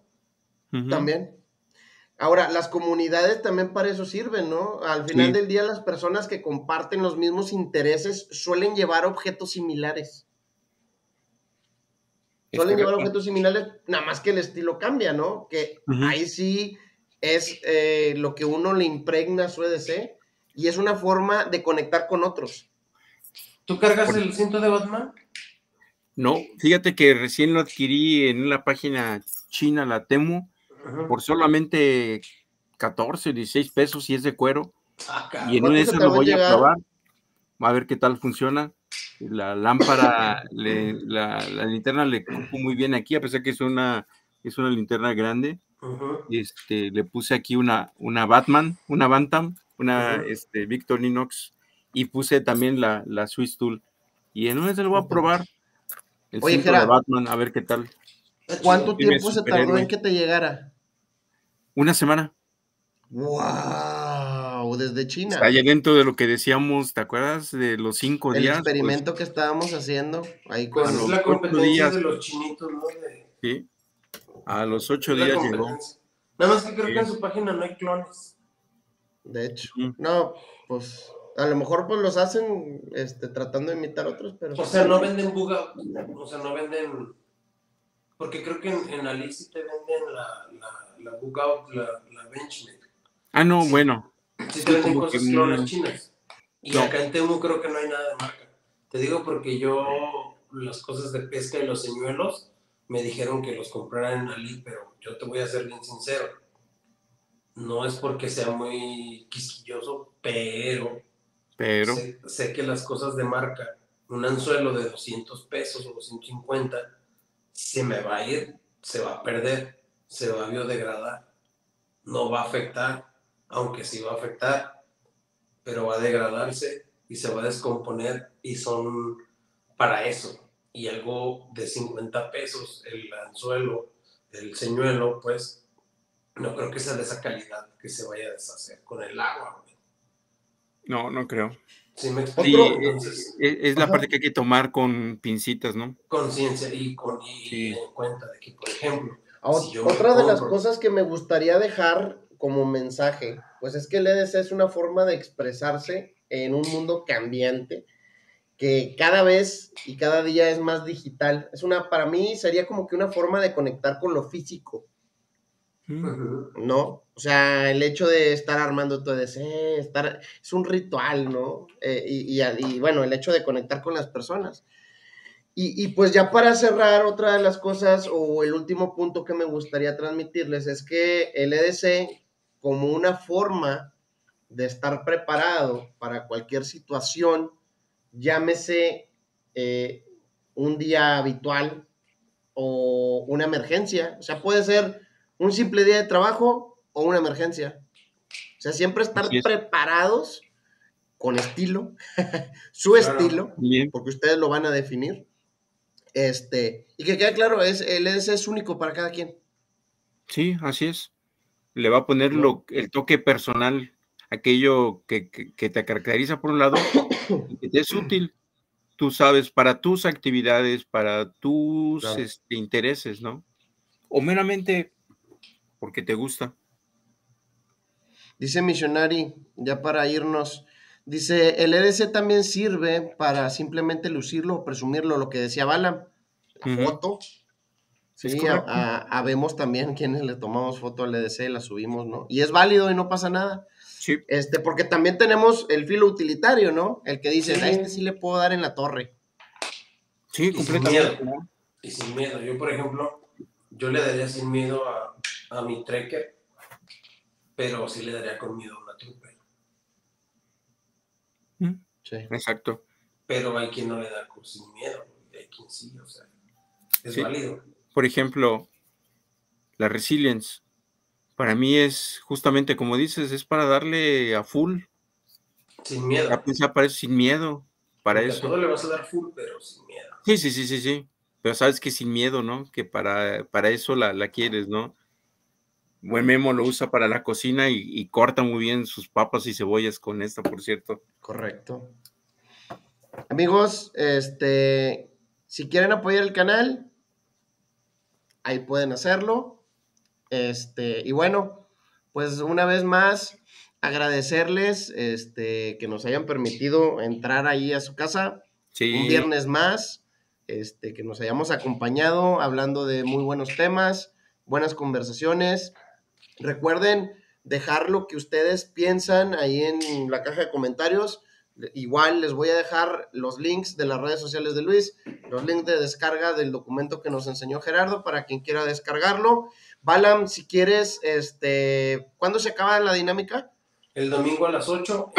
También. Ahora, las comunidades también para eso sirven, ¿no? Al final del día, las personas que comparten los mismos intereses suelen llevar objetos similares. Suelen llevar objetos similares, nada más que el estilo cambia, ¿no? Que ahí sí es eh, lo que uno le impregna a su EDC y es una forma de conectar con otros. ¿Tú cargas el cinto de Batman? No, fíjate que recién lo adquirí en una página china, la Temu, por solamente 14, 16 pesos y es de cuero. Ah, y en una de esas lo voy a probar. A ver qué tal funciona. La lámpara, la, linterna le cupo muy bien aquí, a pesar que es una, es una linterna grande. este, le puse aquí una, una Batman, una Bantam, una este, Victorinox y puse también la, la Swiss Tool. Y en una se lo voy a probar. El Oye, de Batman, a ver qué tal. ¿Cuánto tiempo se tardó en que te llegara? Una semana. ¡Wow! Desde China. Allá dentro de lo que decíamos, ¿te acuerdas? De los cinco días. El experimento que estábamos haciendo ahí con pues, los la competencia de los chinitos, ¿no? Sí. A los ocho días llegó. Nada más que creo que en su página no hay clones. De hecho. No, pues a lo mejor pues los hacen este, tratando de imitar otros, pero... O sea, no venden Buga, o sea, no venden... Porque creo que en, en Alice te venden la, la, la Bugout, la, la Benchmade. Ah, no, bueno. Sí te venden cosas clones chinas. Y acá en Temu creo que no hay nada de marca. Te digo porque yo las cosas de pesca y los señuelos me dijeron que los comprara en Ali, pero yo te voy a ser bien sincero. No es porque sea muy quisquilloso, pero pero. Sé, que las cosas de marca, un anzuelo de 200 pesos o 250, se me va a ir, se va a perder, se va a biodegradar. No va a afectar, aunque sí va a afectar, pero va a degradarse y se va a descomponer y son para eso. Y algo de 50 pesos, el anzuelo, el señuelo, pues no creo que sea de esa calidad que se vaya a deshacer con el agua. No, no creo. Sí, me es, la parte que hay que tomar con pincitas, ¿no? Conciencia y, con, y en cuenta de que, por ejemplo, otra de las cosas que me gustaría dejar como mensaje, pues es que el EDC es una forma de expresarse en un mundo cambiante que cada vez y cada día es más digital. Es una, para mí sería como que una forma de conectar con lo físico. ¿no? O sea, el hecho de estar armando todo ese, estar, es un ritual, ¿no? Eh, y, bueno, el hecho de conectar con las personas. Y, pues ya para cerrar, otra de las cosas o el último punto que me gustaría transmitirles es que el EDC, como una forma de estar preparado para cualquier situación, llámese eh, un día habitual o una emergencia, o sea, puede ser un simple día de trabajo o una emergencia. O sea, siempre estar preparados con estilo, su estilo, porque ustedes lo van a definir. Este, y que quede claro, es, el EDC es único para cada quien. Sí, así es. Le va a poner lo, el toque personal, aquello que, te caracteriza por un lado, que te es útil, tú sabes, para tus actividades, para tus este, intereses, ¿no? O meramente porque te gusta. Dice Missionary, ya para irnos, dice, el EDC también sirve para simplemente lucirlo o presumirlo, lo que decía Bala, la foto. Sí, habemos también quienes le tomamos foto al EDC, la subimos, ¿no? Y es válido y no pasa nada. Sí. Este, porque también tenemos el filo utilitario, ¿no? El que dice, a este sí le puedo dar en la torre. Sí, completamente. Y sin miedo. Yo, por ejemplo, yo le daría sin miedo a, a mi trekker, pero sí le daría con miedo a una trooper. Mm. Sí. Exacto. Pero hay quien no le da con sin miedo, hay quien sí, o sea, es válido. Por ejemplo, la resilience, para mí es justamente como dices, es para darle a full. Sin miedo. Ya para eso, sin miedo, para eso. todo le vas a dar full, pero sin miedo. Sí, sí, sí, sí, sí. Pero sabes que sin miedo, ¿no? Que para, para eso la, la quieres, ¿no? Buen Memo lo usa para la cocina y, corta muy bien sus papas y cebollas con esta, por cierto. Correcto. Amigos, este, si quieren apoyar el canal, ahí pueden hacerlo. Este, y bueno, pues una vez más, agradecerles este, que nos hayan permitido entrar ahí a su casa Sí. un viernes más, este, que nos hayamos acompañado hablando de muy buenos temas, buenas conversaciones. Recuerden dejar lo que ustedes piensan ahí en la caja de comentarios. Igual les voy a dejar los links de las redes sociales de Luis, los links de descarga del documento que nos enseñó Gerardo para quien quiera descargarlo. Balam, si quieres, este, ¿cuándo se acaba la dinámica? El domingo a las 8.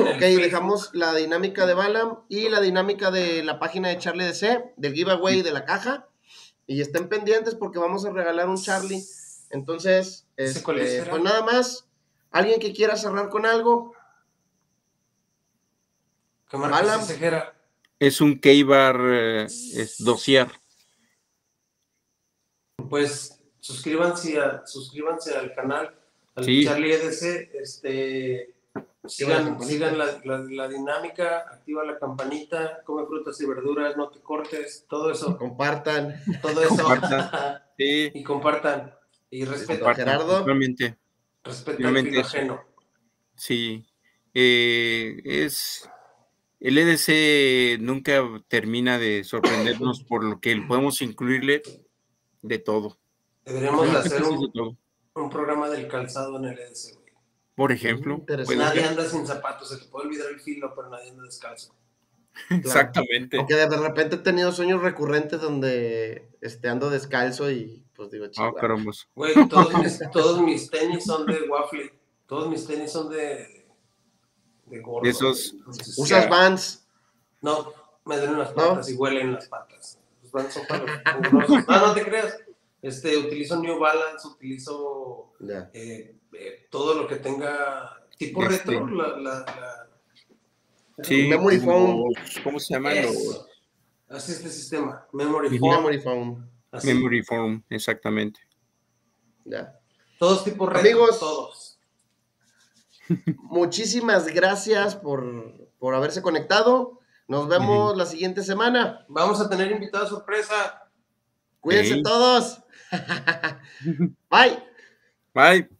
Ok, dejamos la dinámica de Balam y la dinámica de la página de Charlie DC, del giveaway de la caja. Y estén pendientes porque vamos a regalar un Charlie. Entonces, ¿Ese cuál es, este, Gerard? pues nada más. ¿Alguien que quiera cerrar con algo? ¿Qué marca Alan. es un Keibar eh, es dossier. Pues suscríbanse, a- suscríbanse al canal, al Sí. Charlie EDC, este, la sigan, sigan la, la- la dinámica, activa la campanita, come frutas y verduras, no te cortes, todo eso, Compartan. todo eso. Compartan. Sí. y compartan. Y respeto, Compartan. Gerardo. Realmente. respeto eso. ajeno. Sí, eh, es el EDC nunca termina de sorprendernos por lo que podemos incluirle de todo. Deberíamos de hacer un, programa del calzado en el EDC, güey. Por ejemplo, Nadie anda sin zapatos, se te puede olvidar el filo, pero nadie anda descalzo. exactamente. Porque de repente he tenido sueños recurrentes donde este, ando descalzo y pues digo, Ah. Güey, todos mis, todos mis tenis son de waffle. Todos mis tenis son de. de gordo. Esos-. Entonces, ¿Usas ya- Vans? No, me duelen las ¿No? patas y huelen las patas. Los Vans son para los. No, no te creas. Este, utilizo New Balance, utilizo eh, eh, todo lo que tenga tipo Este. retro. La, la, la- Sí, Memory como- ¿Cómo se llaman los Eso. Así este sistema. Memory foam. Memory foam. así. memory form? Exactamente. Ya. Todos tipo retro. Amigos. Todos. Muchísimas gracias por, por haberse conectado. Nos vemos la siguiente semana. Vamos a tener invitada sorpresa. Cuídense todos. Bye. Bye.